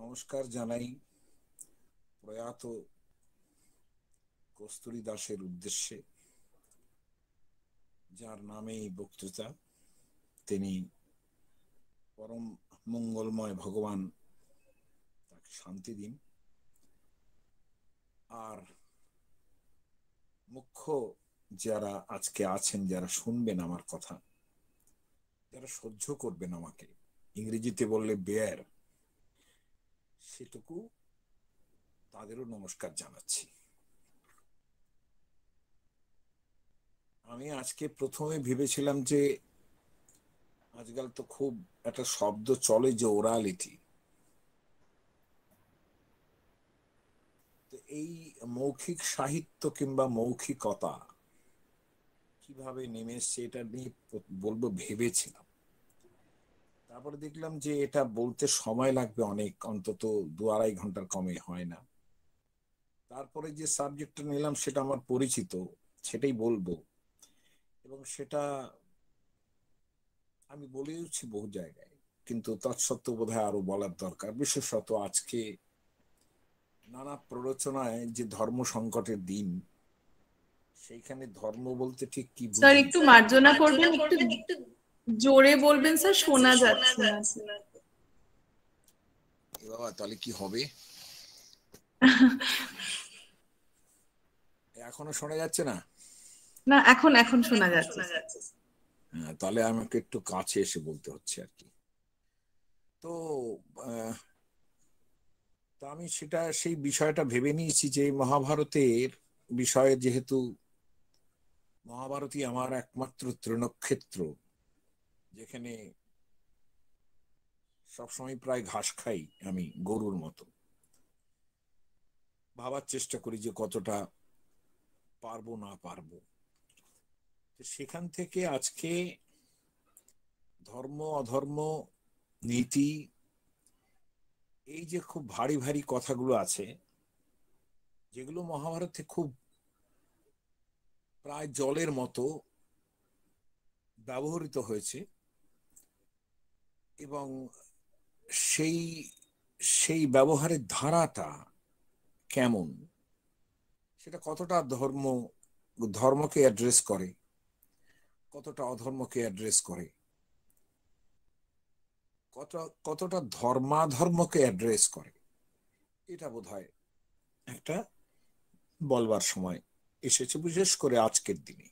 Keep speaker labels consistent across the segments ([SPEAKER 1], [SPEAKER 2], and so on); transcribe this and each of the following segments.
[SPEAKER 1] নমস্কার জানাই প্রয়াত কস্তুরী দাসের উদ্দেশ্যে, যার নামে এই বক্তৃতা। তিনি পরম মঙ্গলময় ভগবান, তাকে শান্তি দিন। আর মুখ্য যারা আজকে আছেন, যারা শুনবেন আমার কথা, যারা সহ্য করবেন আমাকে, ইংরেজিতে বললে বেয়ার সেটুকু তাদেরও নমস্কার জানাচ্ছি। আমি আজকে প্রথমে ভেবেছিলাম যে আজকাল তো খুব একটা শব্দ চলে যে ওরালিটি। এই মৌখিক সাহিত্য কিংবা মৌখিকতা কীভাবে নেমে এসছে এটা নিয়ে বলব ভেবেছিলাম। তারপরে দেখলাম যে এটা বলতে সময় লাগবে অনেক অন্তত দু আড়াই ঘণ্টার কমে হয় না। তারপরে যে সাবজেক্টটা নিলাম সেটা আমার পরিচিত সেটাই বলব। এবং সেটা আমি বলেওছি বহু জায়গায় কিন্তু তৎসত্ত্বেও বোধ হয় আরও বলার দরকার। বিশেষত আজকে নানা প্ররোচনায় যে ধর্ম সংকটের দিন সেইখানে ধর্ম বলতে ঠিক কি
[SPEAKER 2] স্যার একটু মার্জনা করবেন একটু জোরে বলবেন স্যার শোনা যাচ্ছে। না
[SPEAKER 1] বাবা তাহলে কি হবে? এখনও শোনা যাচ্ছে না?
[SPEAKER 2] না এখন এখন শোনা যাচ্ছে।
[SPEAKER 1] হ্যাঁ তাহলে আমাকে একটু কাছে এসে বলতে হচ্ছে আর কি। তো তা আমি সেটা সেই বিষয়টা ভেবে নিয়েছি যে মহাভারতের বিষয়ে যেহেতু মহাভারতই আমার একমাত্র তৃণক্ষেত্র যেখানে সবসময় প্রায় ঘাস খাই আমি গরুর মতো। ভাবার চেষ্টা করি যে কতটা পারব, না পারব। সেখান থেকে আজকে ধর্ম, অধর্ম, নীতি, এই যে খুব ভারী ভারী কথাগুলো আছে, যেগুলো মহাভারতে খুব প্রায় জলের মতো ব্যবহৃত হয়েছে এবং সেই সেই ব্যবহারের ধারাটা কেমন? সেটা কতটা ধর্ম, ধর্মকে অ্যাড্রেস করে? কতটা অধর্মকে অ্যাড্রেস করে? কত, কতটা ধর্মাধর্মকে অ্যাড্রেস করে? এটা বোধ হয় একটা বলবার সময় এসেছে, বিশেষ করে আজকের দিনে।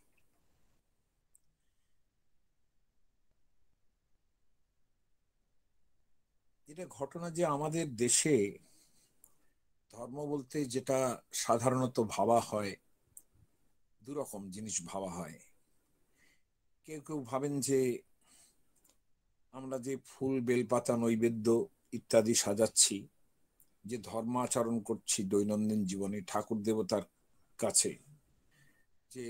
[SPEAKER 1] এটা ঘটনা যে আমাদের দেশে ধর্ম বলতে যেটা সাধারণত ভাবা হয়, দুরকম জিনিস ভাবা হয়। কেউ কেউ ভাবেন যে আমরা যে ফুল, বেলপাতা, নৈবেদ্য ইত্যাদি সাজাচ্ছি, যে ধর্মাচরণ করছি দৈনন্দিন জীবনে ঠাকুর দেবতার কাছে, যে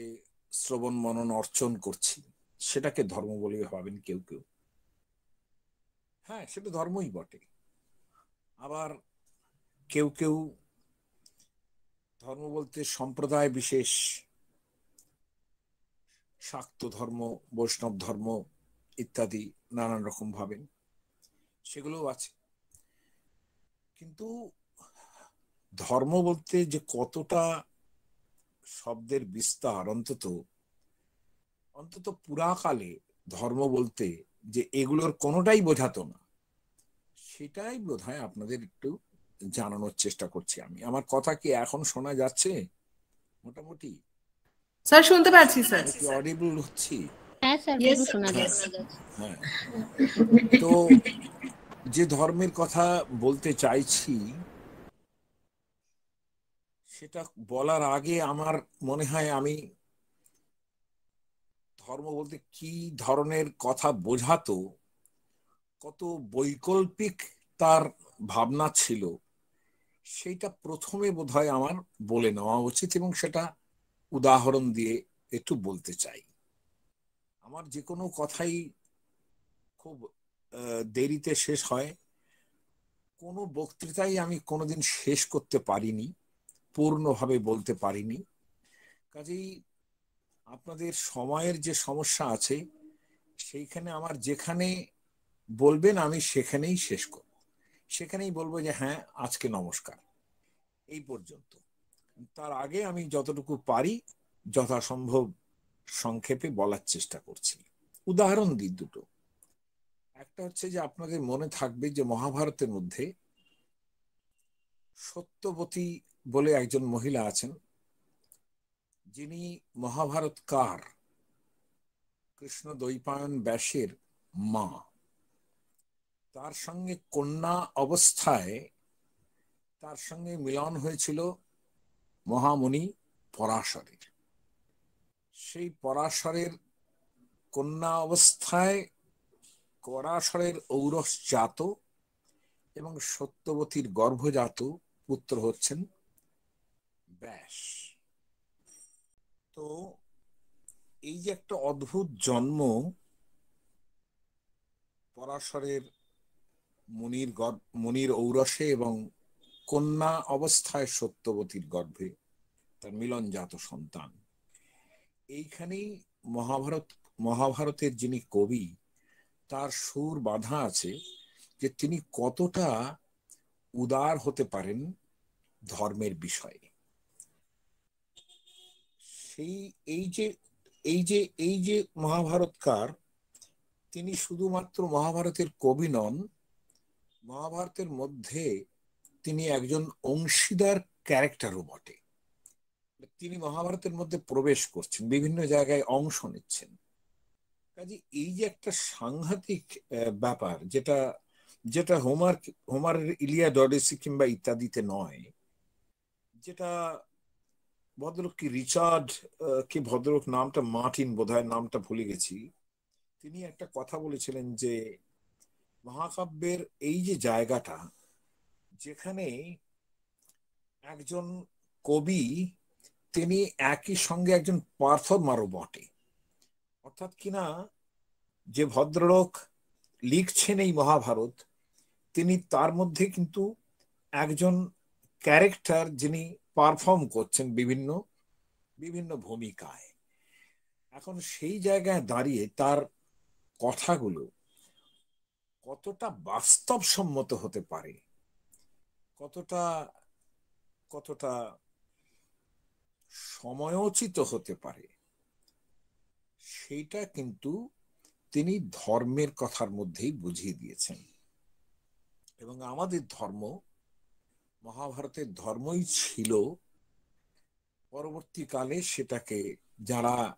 [SPEAKER 1] শ্রবণ, মনন, অর্চন করছি, সেটাকে ধর্ম বলে ভাবেন কেউ কেউ। হ্যাঁ সেটা ধর্মই বটে। আবার কেউ কেউ ধর্ম বলতে সম্প্রদায় বিশেষ, শাক্ত ধর্ম, বৈষ্ণব ধর্ম ইত্যাদি নানান রকম ভাবেন সেগুলোও আছে। কিন্তু ধর্ম বলতে যে কতটা শব্দের বিস্তার, অন্তত অন্তত পুরাকালে ধর্ম বলতে যে এগুলোর কোনোটাই বোঝাতো না। সেটাই বোধ হয় আপনাদের একটু জানানোর চেষ্টা করছি আমি। আমার কথা কি এখন শোনা যাচ্ছে? মোটামুটি?
[SPEAKER 2] স্যার শুনতে পাচ্ছি স্যার।
[SPEAKER 1] কি অডিবল হচ্ছি?
[SPEAKER 3] হ্যাঁ। যাচ্ছে।
[SPEAKER 1] হ্যাঁ। তো যে ধর্মের কথা বলতে চাইছি সেটা বলার আগে আমার মনে হয় আমি ধর্ম বলতে কি ধরনের কথা বোঝাতো, কত বৈকল্পিক তার ভাবনা ছিল, সেইটা প্রথমে বোধ হয় আমার বলে নেওয়া উচিত এবং সেটা উদাহরণ দিয়ে একটু বলতে চাই। আমার যে কোনো কথাই খুব দেরিতে শেষ হয়। কোনো বক্তৃতাই আমি কোনোদিন শেষ করতে পারিনি, পূর্ণভাবে বলতে পারিনি। কাজেই আপনাদের সময়ের যে সমস্যা আছে, সেইখানে আমার যেখানে বলবেন, আমি সেখানেই শেষ করব। সেখানেই বলব যে হ্যাঁ আজকে নমস্কার। এই পর্যন্ত। তার আগে আমি যতটুকু পারি যথাসম্ভব সংক্ষেপে বলার চেষ্টা করছি। উদাহরণ দিই দুটো। একটা হচ্ছে যে, আপনাদের মনে থাকবে যে, মহাভারতের মধ্যে সত্যবতী বলে একজন মহিলা আছেন। যিনি মহাভারতকার কৃষ্ণ দৈপায়ন ব্যাসের মা। তার সঙ্গে কন্যা অবস্থায় তার সঙ্গে মিলন হয়েছিল মহামণি পরাশরের সেই পরাশরের কন্যা অবস্থায় পরাশরের ঔরস জাত এবং সত্যবতীর গর্ভজাত পুত্র হচ্ছেন ব্যাস। তো এই যে একটা অদ্ভুত জন্ম পরাশরের মুনির মুনির ঔরসে এবং কন্যা অবস্থায় সত্যবতীর গর্ভে তার মিলনজাত সন্তান। এইখানেই মহাভারত, মহাভারতের যিনি কবি, তার সুর বাধা আছে যে তিনি কতটা উদার হতে পারেন ধর্মের বিষয়ে। সেই, এই যে এই যে এই যে মহাভারতকার, তিনি শুধুমাত্র মহাভারতের কবি নন, মহাভারতের মধ্যে তিনি একজন অংশীদার ক্যারেক্টারও বটে। তিনি মহাভারতের মধ্যে প্রবেশ করছেন, বিভিন্ন জায়গায় অংশ নিচ্ছেন। কাজে এই যে একটা সাংঘাতিক ব্যাপার, যেটা যেটা হোমার, হোমারের ইলিয়া ডডেসি কিংবা ইত্যাদিতে নয়, যেটা ভদ্রলোক কি রিচার্ড কি ভদ্রলোক নামটা মার্টিন বোধহয়, নামটা ভুলে গেছি। তিনি একটা কথা বলেছিলেন যে মহাকাব্যের এই যে জায়গাটা, যেখানে একজন কবি, তিনি একই সঙ্গে একজন পারফর্মারও বটে। অর্থাৎ কিনা যে ভদ্রলোক লিখছেন এই মহাভারত, তিনি তার মধ্যে কিন্তু একজন ক্যারেক্টার যিনি পারফর্ম করছেন বিভিন্ন বিভিন্ন ভূমিকায়। এখন সেই জায়গায় দাঁড়িয়ে তার কথাগুলো কতটা বাস্তবসম্মত হতে পারে? কতটা কতটা সময়োচিত হতে পারে? সেইটা কিন্তু তিনি ধর্মের কথার মধ্যেই বুঝিয়ে দিয়েছেন। এবং আমাদের ধর্ম মহাভারতের ধর্মই ছিল পরবর্তীকালে সেটাকে যারা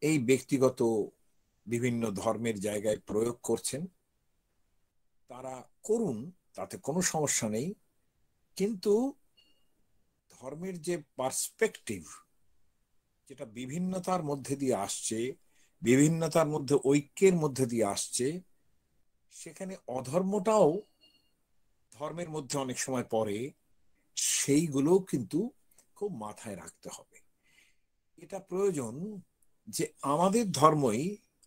[SPEAKER 1] এই ব্যক্তিগত বিভিন্ন ধর্মের জায়গায় প্রয়োগ করছেন, তারা করুন, তাতে কোনো সমস্যা নেই। কিন্তু ধর্মের যে পার্সপেক্টিভ, যেটা বিভিন্নতার মধ্যে দিয়ে আসছে, বিভিন্নতার মধ্যে ঐক্যের মধ্যে দিয়ে আসছে, সেখানে অধর্মটাও ধর্মের মধ্যে অনেক সময় পড়ে, সেইগুলো কিন্তু খুব মাথায় রাখতে হবে। এটা প্রয়োজন যে আমাদের ধর্মই,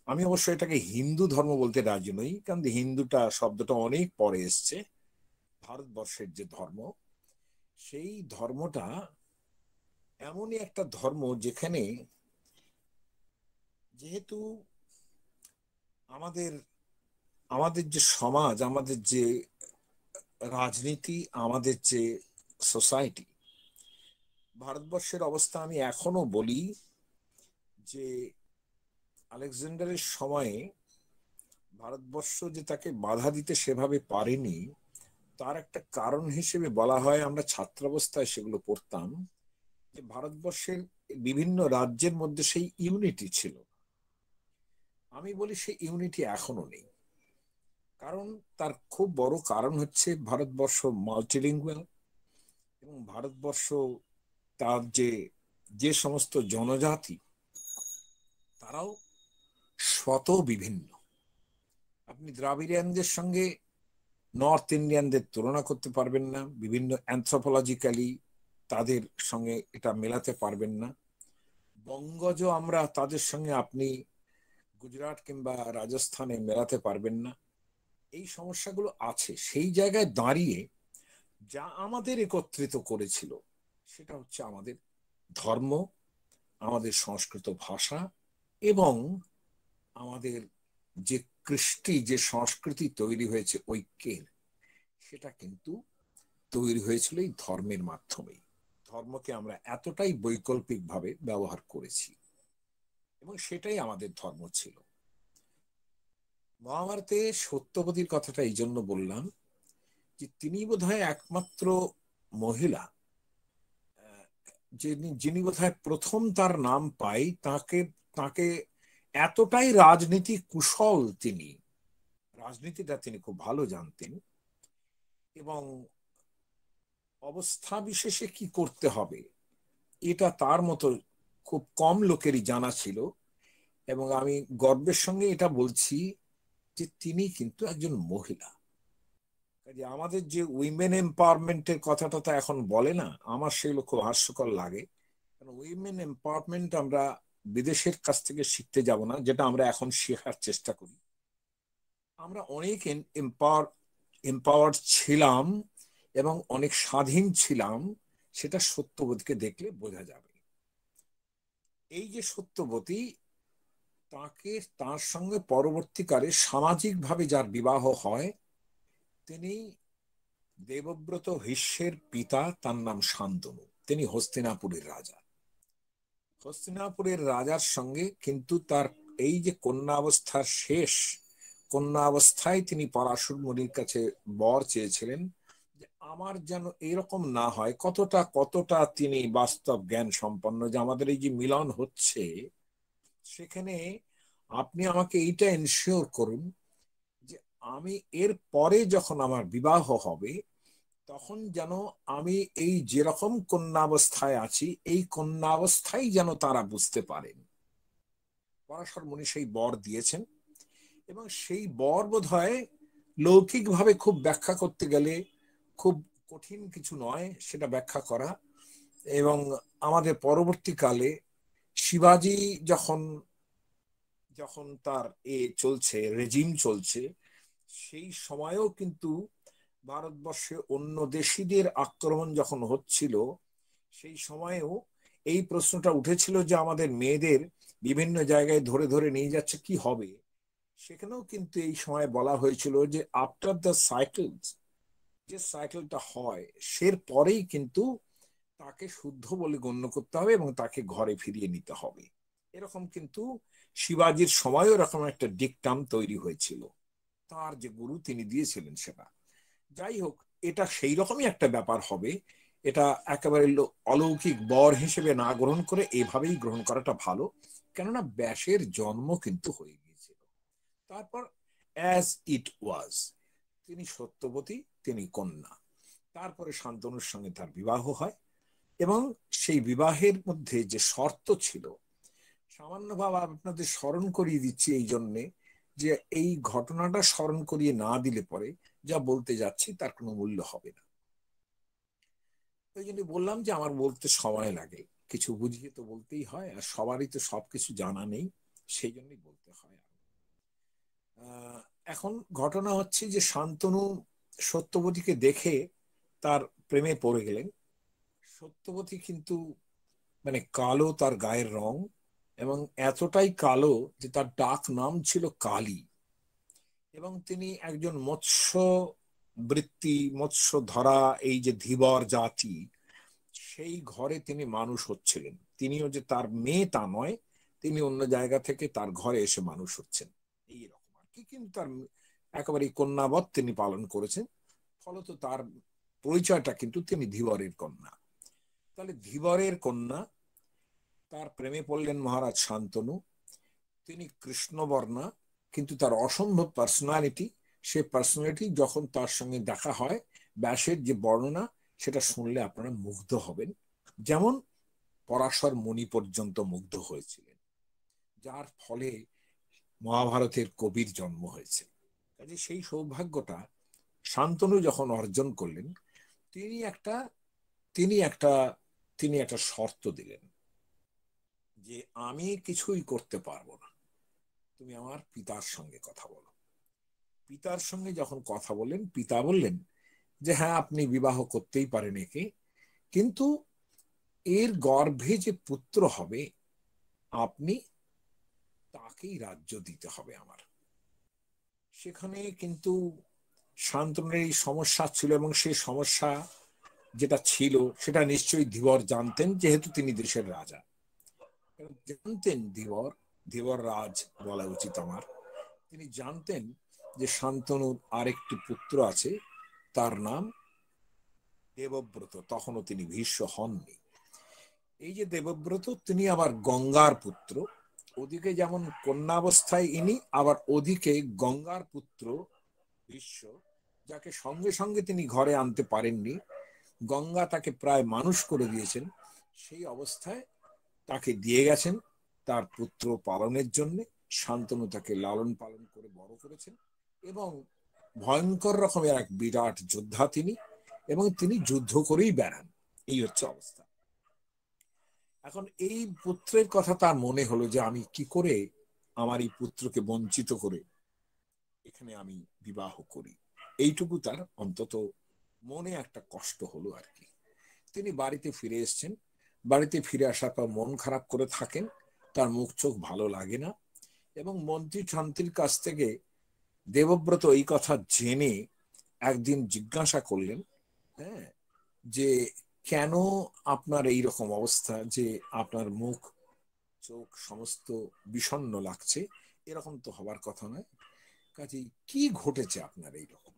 [SPEAKER 1] আমি অবশ্য এটাকে হিন্দু ধর্ম বলতে রাজি নই, কারণ হিন্দুটা শব্দটা অনেক পরে এসছে, ভারতবর্ষের যে ধর্ম, সেই ধর্মটা এমনই একটা ধর্ম যেখানে যেহেতু আমাদের আমাদের যে সমাজ, আমাদের যে রাজনীতি আমাদের যে সোসাইটি ভারতবর্ষের অবস্থা আমি এখনও বলি যে আলেকজান্ডারের সময়ে ভারতবর্ষ যে তাকে বাধা দিতে সেভাবে পারেনি, তার একটা কারণ হিসেবে বলা হয়, আমরা ছাত্রাবস্থায় সেগুলো পড়তাম, যে ভারতবর্ষের বিভিন্ন রাজ্যের মধ্যে সেই ইউনিটি ছিল। আমি বলি সেই ইউনিটি এখনও নেই। কারণ তার খুব বড় কারণ হচ্ছে ভারতবর্ষ মাল্টিলিঙ্গুয়াল এবং ভারতবর্ষ তার যে যে সমস্ত জনজাতি, তারাও শত বিভিন্ন আপনি দ্রাবিড়িয়ানদের সঙ্গে নর্থ ইন্ডিয়ানদের তুলনা করতে পারবেন না, বিভিন্ন অ্যান্থ্রোপোলজিক্যালি তাদের সঙ্গে এটা মেলাতে পারবেন না। বঙ্গজ আমরা তাদের সঙ্গে আপনি গুজরাট কিংবা রাজস্থানে মেলাতে পারবেন না। এই সমস্যাগুলো আছে, সেই জায়গায় দাঁড়িয়ে যা আমাদের একত্রিত করেছিল, সেটা হচ্ছে আমাদের ধর্ম, আমাদের সংস্কৃত ভাষা এবং আমাদের যে কৃষ্টি, যে সংস্কৃতি তৈরি হয়েছে ঐক্যের, সেটা কিন্তু তৈরি হয়েছিল এই ধর্মের মাধ্যমেই। ধর্মকে আমরা এতটাই বৈকল্পিকভাবে ব্যবহার করেছি এবং সেটাই আমাদের ধর্ম ছিল। মহাভারতে সত্যবতীর কথাটা এই জন্য বললাম যে তিনি বোধহয় একমাত্র মহিলা। যিনি যিনি প্রথম তার নাম পাই তাকে তাকে এতটাই রাজনীতি কুশল তিনি। রাজনীতিটা তিনি খুব ভালো জানতেন। এবং অবস্থা বিশেষে কি করতে হবে, এটা তার মতো খুব কম লোকেরই জানা ছিল। এবং আমি গর্বের সঙ্গে এটা বলছি যে তিনি কিন্তু একজন মহিলা। কাজে আমাদের যে উইমেন এম্পাওয়ারমেন্টের কথাটা তো এখন বলে না, আমার সেগুলো খুব হাস্যকর লাগে। কারণ উইমেন এম্পাওয়ারমেন্ট আমরা বিদেশের কাছ থেকে শিখতে যাব না, যেটা আমরা এখন শেখার চেষ্টা করি। আমরা অনেক এম্পাওয়ার এম্পাওয়ার্ড ছিলাম এবং অনেক স্বাধীন ছিলাম, সেটা সত্যবতীকে দেখলে বোঝা যাবে। এই যে সত্যবতী তাকে তার সঙ্গে পরবর্তীকালে সামাজিকভাবে যার বিবাহ হয়, তিনি দেবব্রত ভীষ্মের পিতা, তার নাম শান্তনু। তিনি হস্তিনাপুরের রাজা। হস্তিনাপুরের রাজার সঙ্গে কিন্তু তার এই যে কন্যা অবস্থার শেষ কন্যা অবস্থায় তিনি পরাশুর মুনির কাছে বর চেয়েছিলেন যে, আমার যেন এরকম না হয়, কতটা কতটা তিনি বাস্তব জ্ঞান সম্পন্ন যে আমাদের এই যে মিলন হচ্ছে সেখানে আপনি আমাকে এইটা এনশিওর করুন যে আমি এর পরে যখন আমার বিবাহ হবে, তখন যেন আমি এই যেরকম কন্যাবস্থায় আছি, এই কন্যাবস্থায় যেন তারা বুঝতে পারেন। পরাশর মুনি সেই বর দিয়েছেন এবং সেই বর বোধ হয় লৌকিকভাবে খুব ব্যাখ্যা করতে গেলে খুব কঠিন কিছু নয় সেটা ব্যাখ্যা করা এবং আমাদের পরবর্তীকালে শিবাজি যখন যখন তার এ চলছে রেজিম চলছে, সেই সময়েও কিন্তু ভারতবর্ষে অন্য দেশিদের আক্রমণ যখন হচ্ছিল, সেই সময়েও এই প্রশ্নটা উঠেছিল যে আমাদের মেয়েদের বিভিন্ন জায়গায় ধরে ধরে নিয়ে যাচ্ছে, কি হবে? সেখানেও কিন্তু এই সময় বলা হয়েছিল যে আফটার দ্য সাইকেল যে সাইকেলটা হয় সের পরেই কিন্তু তাকে শুদ্ধ বলে গণ্য করতে হবে এবং তাকে ঘরে ফিরিয়ে নিতে হবে। এরকম কিন্তু শিবাজির সময় এরকম একটা ডিকটাম তৈরি হয়েছিল। তার যে গুরু তিনি দিয়েছিলেন সেটা। যাই হোক, এটা সেই রকমই একটা ব্যাপার হবে। এটা একেবারে অলৌকিক বর হিসেবে না গ্রহণ করে এভাবেই গ্রহণ করাটা ভালো। কেননা ব্যাসের জন্ম কিন্তু হয়ে গিয়েছিল। তারপর অ্যাজ ইট ওয়াজ তিনি সত্যবতী, তিনি কন্যা। তারপরে শান্তনুর সঙ্গে তার বিবাহ হয়। এবং সেই বিবাহের মধ্যে যে শর্ত ছিল সামান্যভাবে আপনাদের স্মরণ করিয়ে দিচ্ছি এই জন্যে যে এই ঘটনাটা স্মরণ করিয়ে না দিলে পরে যা বলতে যাচ্ছি তার কোনো মূল্য হবে না। ওই জন্য বললাম যে আমার বলতে সময় লাগে। কিছু বুঝিয়ে তো বলতেই হয় আর সবারই তো সবকিছু জানা নেই, সেই জন্যই বলতে হয় এখন ঘটনা হচ্ছে যে শান্তনু সত্যবতীকে দেখে তার প্রেমে পড়ে গেলেন। সত্যবতী কিন্তু মানে কালো তার গায়ের রং এবং এতটাই কালো যে তার ডাক নাম ছিল কালী। এবং তিনি একজন মৎস্য বৃত্তি মৎস্য ধরা এই যে ধীবর জাতি, সেই ঘরে তিনি মানুষ হচ্ছিলেন। তিনিও যে তার মেয়ে তা নয়, তিনি অন্য জায়গা থেকে তার ঘরে এসে মানুষ হচ্ছেন। এইরকম আর কি। কিন্তু তার একেবারে কন্যাবধ তিনি পালন করেছেন, ফলত তার পরিচয়টা কিন্তু তিনি ধীবরের কন্যা। তাহলে ধীবরের কন্যা, তার প্রেমে পড়লেন মহারাজ শান্তনু। তিনি কৃষ্ণবর্ণা, কিন্তু তার অসম্ভব পার্সোনালিটি সে পার্সোনালিটি যখন তার সঙ্গে দেখা হয়, ব্যাসের যে বর্ণনা, সেটা শুনলে আপনারা মুগ্ধ হবেন। যেমন পরাশর মণি পর্যন্ত মুগ্ধ হয়েছিলেন, যার ফলে মহাভারতের কবির জন্ম হয়েছে। কাজে সেই সৌভাগ্যটা শান্তনু যখন অর্জন করলেন, তিনি একটা তিনি একটা তিনি একটা শর্ত দিলেন যে আমি কিছুই করতে পারব না। তুমি আমার পিতার সঙ্গে কথা বলো। পিতার সঙ্গে যখন কথা বললেন, পিতা বললেন যে হ্যাঁ আপনি বিবাহ করতেই পারেন একে, কিন্তু এর গর্ভে যে পুত্র হবে, আপনি তাকেই রাজ্য দিতে হবে আমার। সেখানে কিন্তু শান্তনুর এই সমস্যা ছিল এবং সেই সমস্যা যেটা ছিল, সেটা নিশ্চয়ই ধীবর জানতেন, যেহেতু তিনি দেশের রাজা। জানতেন ধীবর ধীবর রাজ বলা উচিত আমার। তিনি জানতেন যে শান্তনুর আরেকটি পুত্র আছে, তার নাম দেবব্রত, তখনও তিনি ভীষ্ম হননি। এই যে দেবব্রত, তিনি আবার গঙ্গার পুত্র। ওদিকে যেমন কন্যাবস্থায় ইনি, আবার ওদিকে গঙ্গার পুত্র ভীষ্ম, যাকে সঙ্গে সঙ্গে তিনি ঘরে আনতে পারেননি। গঙ্গা তাকে প্রায় মানুষ করে দিয়েছেন, সেই অবস্থায় তাকে দিয়ে গেছেন তার পুত্র পালনের জন্য, শান্তনু তাকে লালন পালন করে বড় করেছেন এবং ভয়ঙ্কর রকমের এক বিরাট যোদ্ধা তিনি এবং তিনি যুদ্ধ করেই বেড়ান। এই হচ্ছে অবস্থা। এখন এই পুত্রের কথা তার মনে হলো যে আমি কি করে আমার এই পুত্রকে বঞ্চিত করে এখানে আমি বিবাহ করি। এইটুকু তার অন্তত মনে একটা কষ্ট হলো আর কি। তিনি বাড়িতে ফিরে এসছেন। বাড়িতে ফিরে আসার পর মন খারাপ করে থাকেন। তার মুখ চোখ ভালো লাগে না এবং মন্ত্রী শান্তির কাছ থেকে দেবব্রত এই কথা জেনে একদিন জিজ্ঞাসা করলেন হ্যাঁ যে কেন আপনার এই রকম অবস্থা যে আপনার মুখ, চোখ সমস্ত বিষণ্ন লাগছে? এরকম তো হবার কথা নয়। কাজে কি ঘটেছে আপনার এই রকম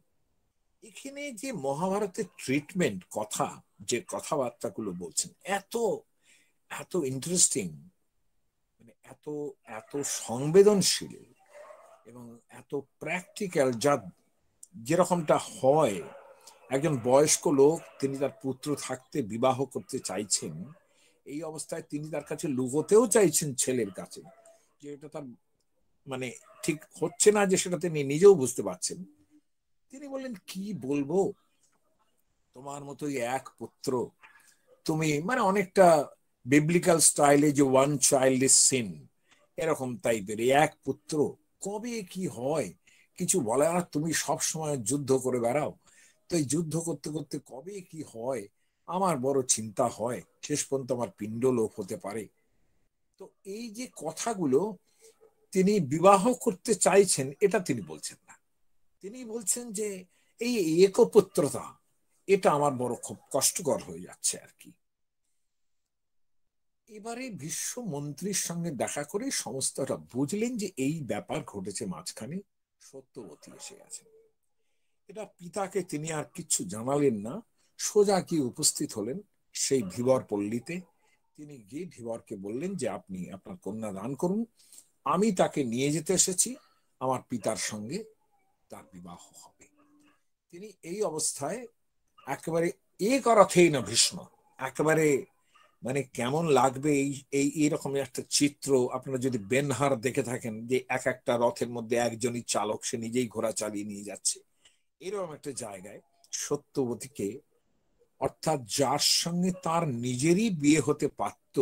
[SPEAKER 1] এখানে যে মহাভারতের ট্রিটমেন্ট কথা, যে কথাবার্তাগুলো বলছেন, এত এত ইন্টারেস্টিং মানে এত এত সংবেদনশীল এবং এত প্র্যাকটিক্যাল যা যেরকমটা হয়। একজন বয়স্ক লোক, তিনি তার পুত্র থাকতে বিবাহ করতে চাইছেন, এই অবস্থায় তিনি তার কাছে লুগোতেও চাইছেন ছেলের কাছে, যে এটা তার মানে ঠিক হচ্ছে না যে সেটা তিনি নিজেও বুঝতে পারছেন। তিনি বললেন, কি বলব? তোমার মতোই এক পুত্র। তুমি মানে অনেকটা বিবলিক্যাল স্টাইলে যে ওয়ান চাইল্ড ইজ সিন এরকম টাইপের এক পুত্র, কবে কি হয়? কিছু বলে না, তুমি সব সময় যুদ্ধ করে বেড়াও। তো এই যুদ্ধ করতে করতে কবে কি হয়? আমার বড় চিন্তা হয়। শেষ পর্যন্ত আমার পিণ্ড লোপ হতে পারে। তো এই যে কথাগুলো তিনি বিবাহ করতে চাইছেন, এটা তিনি বলছেন। তিনি বলছেন যে এই একপুত্রতা, এটা আমার বড় খুব কষ্টকর হয়ে যাচ্ছে আর কি। এবারে বিশ্ব মন্ত্রীর সঙ্গে দেখা করে সমস্তটা বুঝলেন যে এই ব্যাপার ঘটেছে মাঝখানে, সত্যবতী এসে আছেন এটা পিতাকে তিনি আর কিছু জানালেন না, সোজা কি উপস্থিত হলেন সেই ধীবর পল্লীতে। তিনি গিয়ে ধীবরকে বললেন যে আপনি আপনার কন্যা দান করুন, আমি তাকে নিয়ে যেতে এসেছি, আমার পিতার সঙ্গে। তার বিবাহ হবে। তিনি এই অবস্থায় একেবারে এ অর্থেই না ভীষ্ম, একেবারে মানে কেমন লাগবে এই এই এইরকম একটা চিত্র আপনারা যদি বেনহার দেখে থাকেন যে এক একটা রথের মধ্যে একজনই চালক, সে নিজেই ঘোড়া চালিয়ে নিয়ে যাচ্ছে। এরকম একটা জায়গায় সত্যবতীকে, অর্থাৎ যার সঙ্গে তার নিজেরই বিয়ে হতে পারত,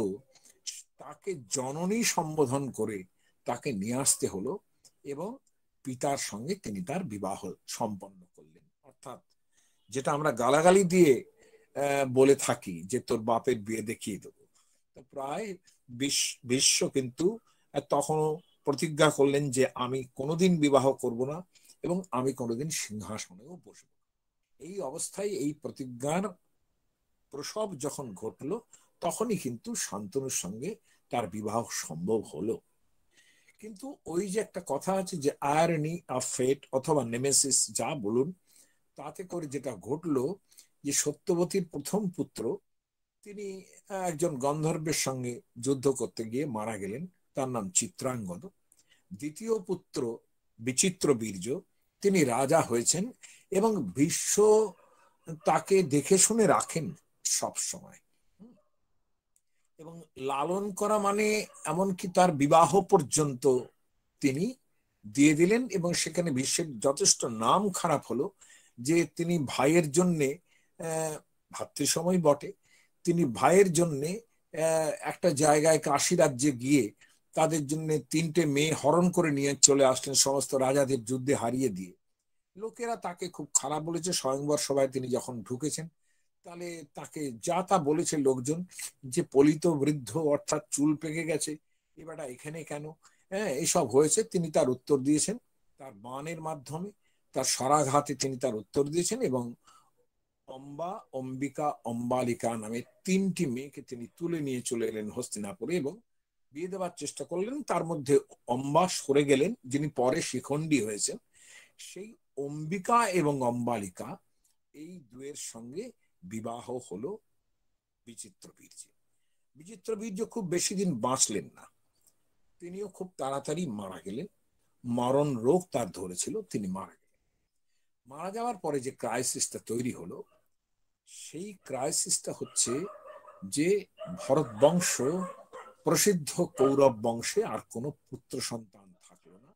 [SPEAKER 1] তাকে জননী সম্বোধন করে তাকে নিয়ে আসতে হলো এবং পিতার সঙ্গে তিনি তার বিবাহ সম্পন্ন করলেন। অর্থাৎ যেটা আমরা গালাগালি দিয়ে বলে থাকি যে তোর বাপের বিয়ে দেখিয়ে দেবো। প্রায় বিশ্ব কিন্তু তখনও প্রতিজ্ঞা করলেন যে আমি কোনোদিন বিবাহ করব না এবং আমি কোনোদিন সিংহাসনেও বসব এই অবস্থায় এই প্রতিজ্ঞার প্রসব যখন ঘটলো, তখনই কিন্তু শান্তনুর সঙ্গে তার বিবাহ সম্ভব হলো। কিন্তু ওই যে একটা কথা আছে যে আয়ারনি অফ ফেট অথবা নেমেসিস যা বলুন, তাতে করে যেটা ঘটলো যে সত্যবতীর প্রথম পুত্র, তিনি একজন গন্ধর্বের সঙ্গে যুদ্ধ করতে গিয়ে মারা গেলেন। তার নাম চিত্রাঙ্গদ। দ্বিতীয় পুত্র বিচিত্র বীর্য, তিনি রাজা হয়েছেন এবং বিশ্ব তাকে দেখে শুনে রাখেন সব সময়। এবং লালন করা মানে এমনকি তার বিবাহ পর্যন্ত তিনি দিয়ে দিলেন এবং সেখানে বিশ্বের যথেষ্ট নাম খারাপ হলো যে তিনি ভাইয়ের জন্যে ভাতৃসময় বটে, তিনি ভাইয়ের জন্যে একটা জায়গায় কাশি রাজ্যে গিয়ে তাদের জন্য তিনটে মেয়ে হরণ করে নিয়ে চলে আসলেন সমস্ত রাজাদের যুদ্ধে হারিয়ে দিয়ে। লোকেরা তাকে খুব খারাপ বলেছে, স্বয়ংবর সভায় তিনি যখন ঢুকেছেন তাহলে তাকে যা তা বলেছে লোকজন যে পলিত বৃদ্ধ অর্থাৎ চুল পেকে গেছে এবারটা এখানে কেন? হ্যাঁ এসব হয়েছে, তিনি তার উত্তর দিয়েছেন। তার বানের মাধ্যমে, তার স্বরাঘাতে তিনি তার উত্তর দিয়েছেন এবং অম্বা অম্বিকা অম্বালিকা নামে তিনটি মেয়েকে তিনি তুলে নিয়ে চলে এলেন হস্তিনাপুরে এবং বিয়ে দেওয়ার চেষ্টা করলেন। তার মধ্যে অম্বা সরে গেলেন, যিনি পরে শিখণ্ডী হয়েছেন। সেই অম্বিকা এবং অম্বালিকা এই দুয়ের সঙ্গে বিবাহ হলো বিচিত্র বীর্য। বিচিত্র বীর্য খুব বেশি দিন বাঁচলেন না। তিনিও খুব তাড়াতাড়ি মারা গেলেন। মরণ রোগ তার ধরেছিল, তিনি মারা গেলেন। মারা যাওয়ার পরে যে ক্রাইসিসটা তৈরি হলো, সেই ক্রাইসিসটা হচ্ছে যে ভরত বংশ প্রসিদ্ধ কৌরব বংশে আর কোনো পুত্র সন্তান থাকল না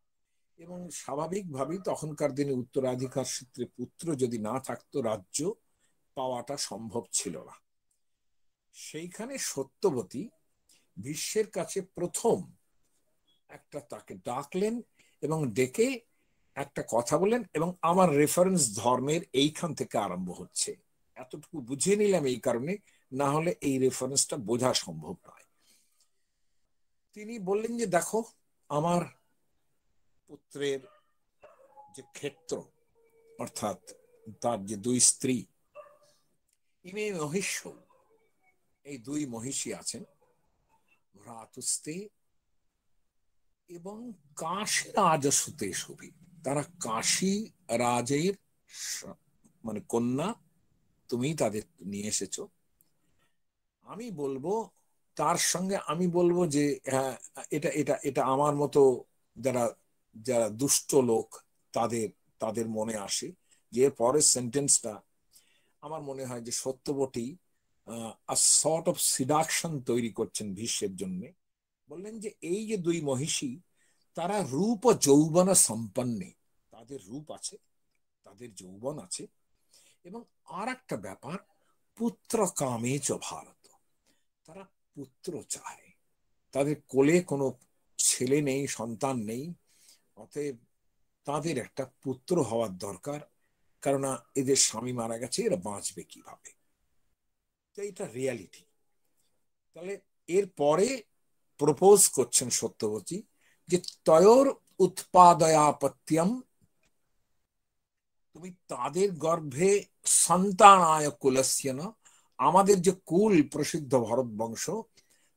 [SPEAKER 1] এবং স্বাভাবিকভাবেই তখনকার দিনে উত্তরাধিকার সূত্রে পুত্র যদি না থাকতো রাজ্য পাওয়াটা সম্ভব ছিল না। সেইখানে সত্যবতী বিশ্বের কাছে প্রথম একটা তাকে ডাকলেন এবং ডেকে একটা কথা বলেন এবং আমার রেফারেন্স ধর্মের এইখান থেকে আরম্ভ হচ্ছে। এতটুকু বুঝে নিলাম এই কারণে, না হলে এই রেফারেন্সটা বোঝা সম্ভব নয়। তিনি বললেন যে, দেখো, আমার পুত্রের যে ক্ষেত্র, অর্থাৎ তার যে দুই স্ত্রী ইমে মহিষ্য এই দুই মহিষী আছেন। ভ্রাতুস্তে এবং কাশী রাজসুতে সুবি। তারা কাশী রাজের মানে কন্যা, তুমি তাদের নিয়ে এসেছ। আমি বলব, তার সঙ্গে আমি বলব যে হ্যাঁ এটা এটা এটা আমার মতো যারা যারা দুষ্ট লোক, তাদের তাদের মনে আসে। যে পরের সেন্টেন্সটা আমার মনে হয় যে সত্যবতী সর্ট অফ সিডাকশন তৈরি করছেন ভীষ্মের জন্য। বললেন যে এই যে দুই মহিষী, তারা রূপ ও যৌবন সম্পন্নে। তাদের রূপ আছে, তাদের যৌবন আছে। এবং আর একটা ব্যাপার, পুত্র কামে চ ভারত। তারা পুত্র চায়। তাদের কোলে কোনো ছেলে নেই, সন্তান নেই। অতএব তাদের একটা পুত্র হওয়ার দরকার। কেননা এদের স্বামী মারা গেছে, এরা বাঁচবে কীভাবে? এটা রিয়ালিটি তাহলে এর পরে প্রপোজ করছেন সত্যবতী যে তয়োর উৎপাদয়াপত্যম, তুমি তাদের গর্ভে সন্তানায় কুলস্য না, আমাদের যে কুল প্রসিদ্ধ ভরত বংশ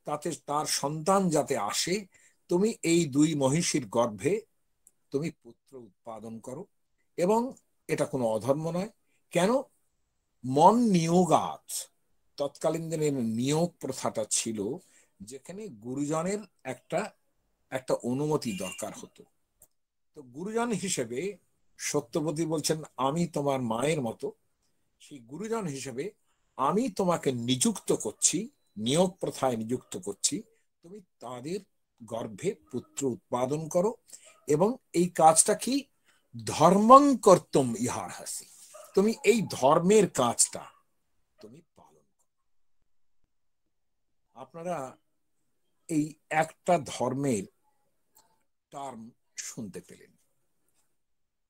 [SPEAKER 1] তাতে তার সন্তান যাতে আসে, তুমি এই দুই মহিষীর গর্ভে তুমি পুত্র উৎপাদন করো এবং এটা কোনো অধর্ম নয়। কেন? মন নিয়োগাত। তৎকালীন দিনের নিয়োগ প্রথাটা ছিল, যেখানে গুরুজনের একটা একটা অনুমতি দরকার হতো। তো গুরুজন হিসেবে সত্যপতি বলছেন, আমি তোমার মায়ের মতো। সেই গুরুজন হিসেবে, আমি তোমাকে নিযুক্ত করছি, নিয়োগ প্রথায় নিযুক্ত করছি। তুমি তাদের গর্ভে পুত্র উৎপাদন করো এবং এই কাজটা কি ধর্মং কর্তম ইহার হাসি। তুমি এই ধর্মের কাজটা তুমি পালন আপনারা এই একটা ধর্মের টার্ম শুনতে পেলেন।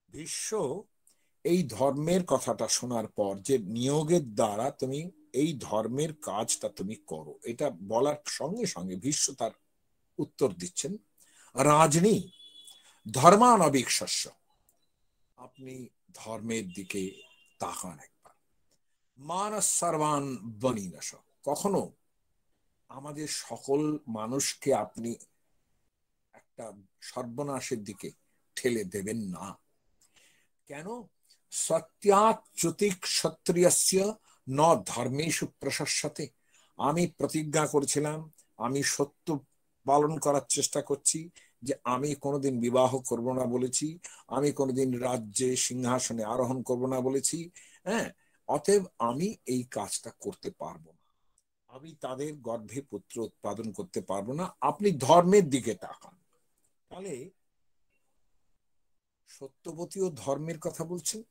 [SPEAKER 1] বিশ্ব এই ধর্মের কথাটা শোনার পর যে নিয়োগের দ্বারা তুমি এই ধর্মের কাজটা তুমি করো, এটা বলার সঙ্গে সঙ্গে বিশ্ব তার উত্তর দিচ্ছেন। রাজনী ধর্মানবিকশস্য। আপনি ধর্মের দিকে তাকান একবার। মানস সর্বান বনিনস। কখনো আমাদের সকল মানুষকে আপনি একটা সর্বনাশের দিকে ঠেলে দেবেন না। কেন? সত্যাচ্যুতিক ক্ষত্রিয়স্য ন ধর্মেশু প্রশস্যতে। আমি প্রতিজ্ঞা করেছিলাম, আমি সত্য পালন করার চেষ্টা করছি যে আমি কোনোদিন বিবাহ করব না বলেছি, আমি কোনোদিন রাজ্যে সিংহাসনে আরোহণ করব না বলেছি হ্যাঁ? অতএব আমি এই কাজটা করতে পারব না। আমি তাদের গর্ভে পুত্র উৎপাদন করতে পারব না। আপনি ধর্মের দিকে তাকান। তাহলে সত্যবতী ও ধর্মের কথা বলছেন?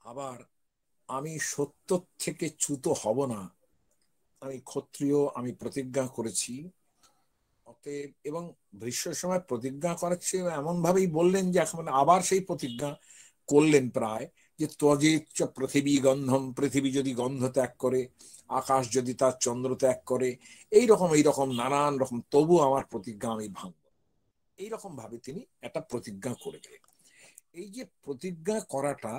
[SPEAKER 1] আবার আমি সত্য থেকে চ্যুত হব না। আমি ক্ষত্রিয়, আমি প্রতিজ্ঞা করেছি। অতএব এবং ভীষ্মের সময় প্রতিজ্ঞা করাচ্ছে এমন ভাবেই বললেন যে এখন আবার সেই প্রতিজ্ঞা করলেন প্রায় যে ত্বজেচ্চ পৃথিবী গন্ধম, পৃথিবী যদি গন্ধ ত্যাগ করে, আকাশ যদি তার চন্দ্র ত্যাগ করে এই রকম এই রকম নানান রকম, তবু আমার প্রতিজ্ঞা আমি ভাঙব। এইরকম ভাবে তিনি একটা প্রতিজ্ঞা করে গেলেন। এই যে প্রতিজ্ঞা করাটা,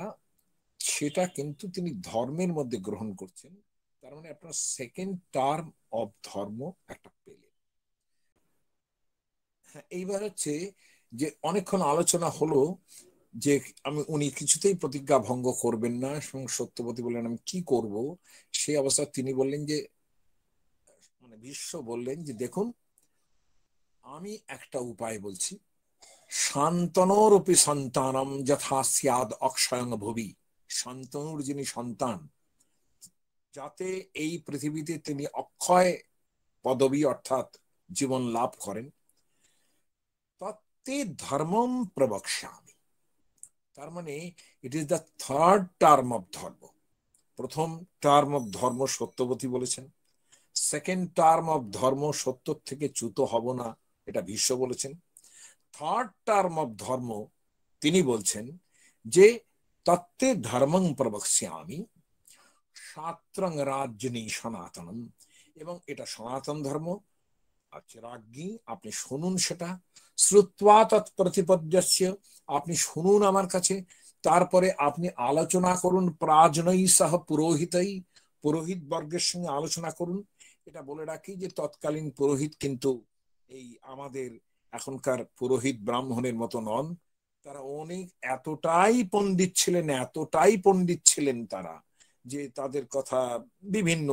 [SPEAKER 1] সেটা কিন্তু তিনি ধর্মের মধ্যে গ্রহণ করছেন। তার মানে আপনার সেকেন্ড টার্ম অফ ধর্ম একটা হ্যাঁ এইবার হচ্ছে যে অনেকক্ষণ আলোচনা হলো যে আমি, উনি কিছুতেই প্রতিজ্ঞা ভঙ্গ করবেন না এবং সত্যপতি বললেন, আমি কি করব? সেই অবস্থা তিনি বললেন যে মানে বিশ্ব বললেন যে, দেখুন, আমি একটা উপায় বলছি। শান্তনোরূপী সন্তানম যথা সিয়াদ অক্ষয়ং ভবি। শান্তনুর যিনি সন্তান, যাতে এই পৃথিবীতে তিনি অক্ষয় পদবী অর্থাৎ জীবন লাভ করেন তত্তে ধর্মম প্রবক্ষ্যামি তার মানে it is the third term of dharma প্রথম টার্ম অফ ধর্ম সত্যবতী বলেছেন। সেকেন্ড টার্ম অফ ধর্ম সত্য থেকে চ্যুত হব না, এটা বিশ্ব বলেছেন। থার্ড টার্ম অফ ধর্ম, তিনি বলছেন যে, তত্ত্বে ধর্মং প্রবক্ষ্যামি, শাস্ত্রং রাজ্যনী সনাতনম। এবং এটা সনাতন ধর্ম আচ্ছা রাজ্ঞী আপনি শুনুন সেটা। শ্রুত্বা তৎপ্রতিপদ্যস্য আপনি শুনুন আমার কাছে। তারপরে আপনি আলোচনা করুন প্রাজনই সহ পুরোহিতই, পুরোহিত বর্গের সঙ্গে আলোচনা করুন। এটা বলে রাখি যে তৎকালীন পুরোহিত কিন্তু এই আমাদের এখনকার পুরোহিত ব্রাহ্মণের মতো নন। তারা অনেক, এতটাই পণ্ডিত ছিলেন, এতটাই পণ্ডিত ছিলেন তারা। যে তাদের কথা বিভিন্ন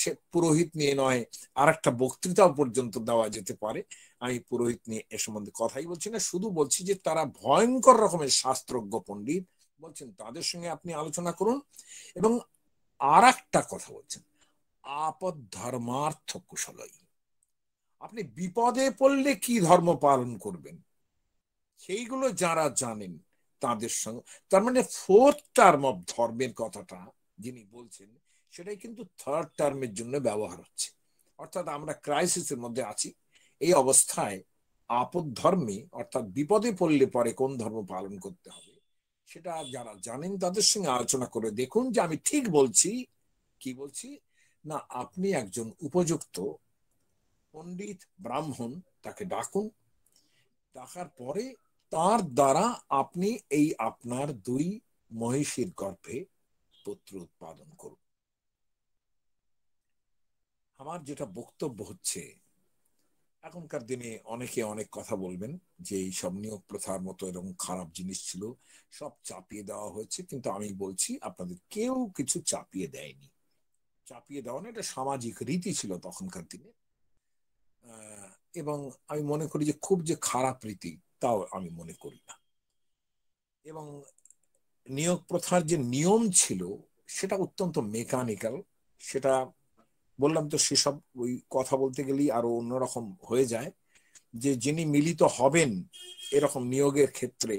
[SPEAKER 1] সে পুরোহিত নিয়ে নয় আর একটা বক্তৃতাও পর্যন্ত দেওয়া যেতে পারে। আমি পুরোহিত নিয়ে এ সম্বন্ধে কথাই বলছি না, শুধু বলছি যে তারা ভয়ঙ্কর রকমের শাস্ত্রজ্ঞ পণ্ডিত বলছেন, তাদের সঙ্গে আপনি আলোচনা করুন। এবং আর একটা কথা বলছেন, আপদ ধর্মার্থ কুশলই। আপনি বিপদে পড়লে কি ধর্ম পালন করবেন? সেইগুলো যারা জানেন তাদের সঙ্গে, তার মানে ফোর্থ টার্ম অফ ধর্মের কথাটা যিনি বলছেন, সেটাই কিন্তু থার্ড টার্মের জন্য ব্যবহার হচ্ছে। অর্থাৎ আমরা ক্রাইসিসের মধ্যে আছি। এই অবস্থায় আপদ ধর্মে, অর্থাৎ বিপদে পড়লে পরে কোন ধর্ম পালন করতে হবে, সেটা যারা জানেন তাদের সঙ্গে আলোচনা করে দেখুন যে আমি ঠিক বলছি, কি বলছি? না, আপনি একজন উপযুক্ত পণ্ডিত ব্রাহ্মণ, তাকে ডাকুন। ডাকার পরে তার দ্বারা আপনি এই আপনার দুই মহিষীর গর্ভে পুত্র উৎপাদন করুন। আমার যেটা বক্তব্য হচ্ছে, এখনকার দিনে অনেকে অনেক কথা বলবেন যে এই সব নিয়োগ প্রথার মতো এরকম খারাপ জিনিস ছিল, সব চাপিয়ে দেওয়া হয়েছে, কিন্তু আমি বলছি আপনাদের কেউ কিছু চাপিয়ে দেয়নি। চাপিয়ে দেওয়া না এটা সামাজিক রীতি ছিল তখনকার দিনে। এবং আমি মনে করি যে খুব যে খারাপ রীতি, তাও আমি মনে করি না। এবং নিয়োগ প্রথার যে নিয়ম ছিল, সেটা অত্যন্ত মেকানিক্যাল সেটা বললাম তো সেসব ওই কথা বলতে গেলেই আরও অন্যরকম হয়ে যায় যে যিনি মিলিত হবেন এরকম নিয়োগের ক্ষেত্রে,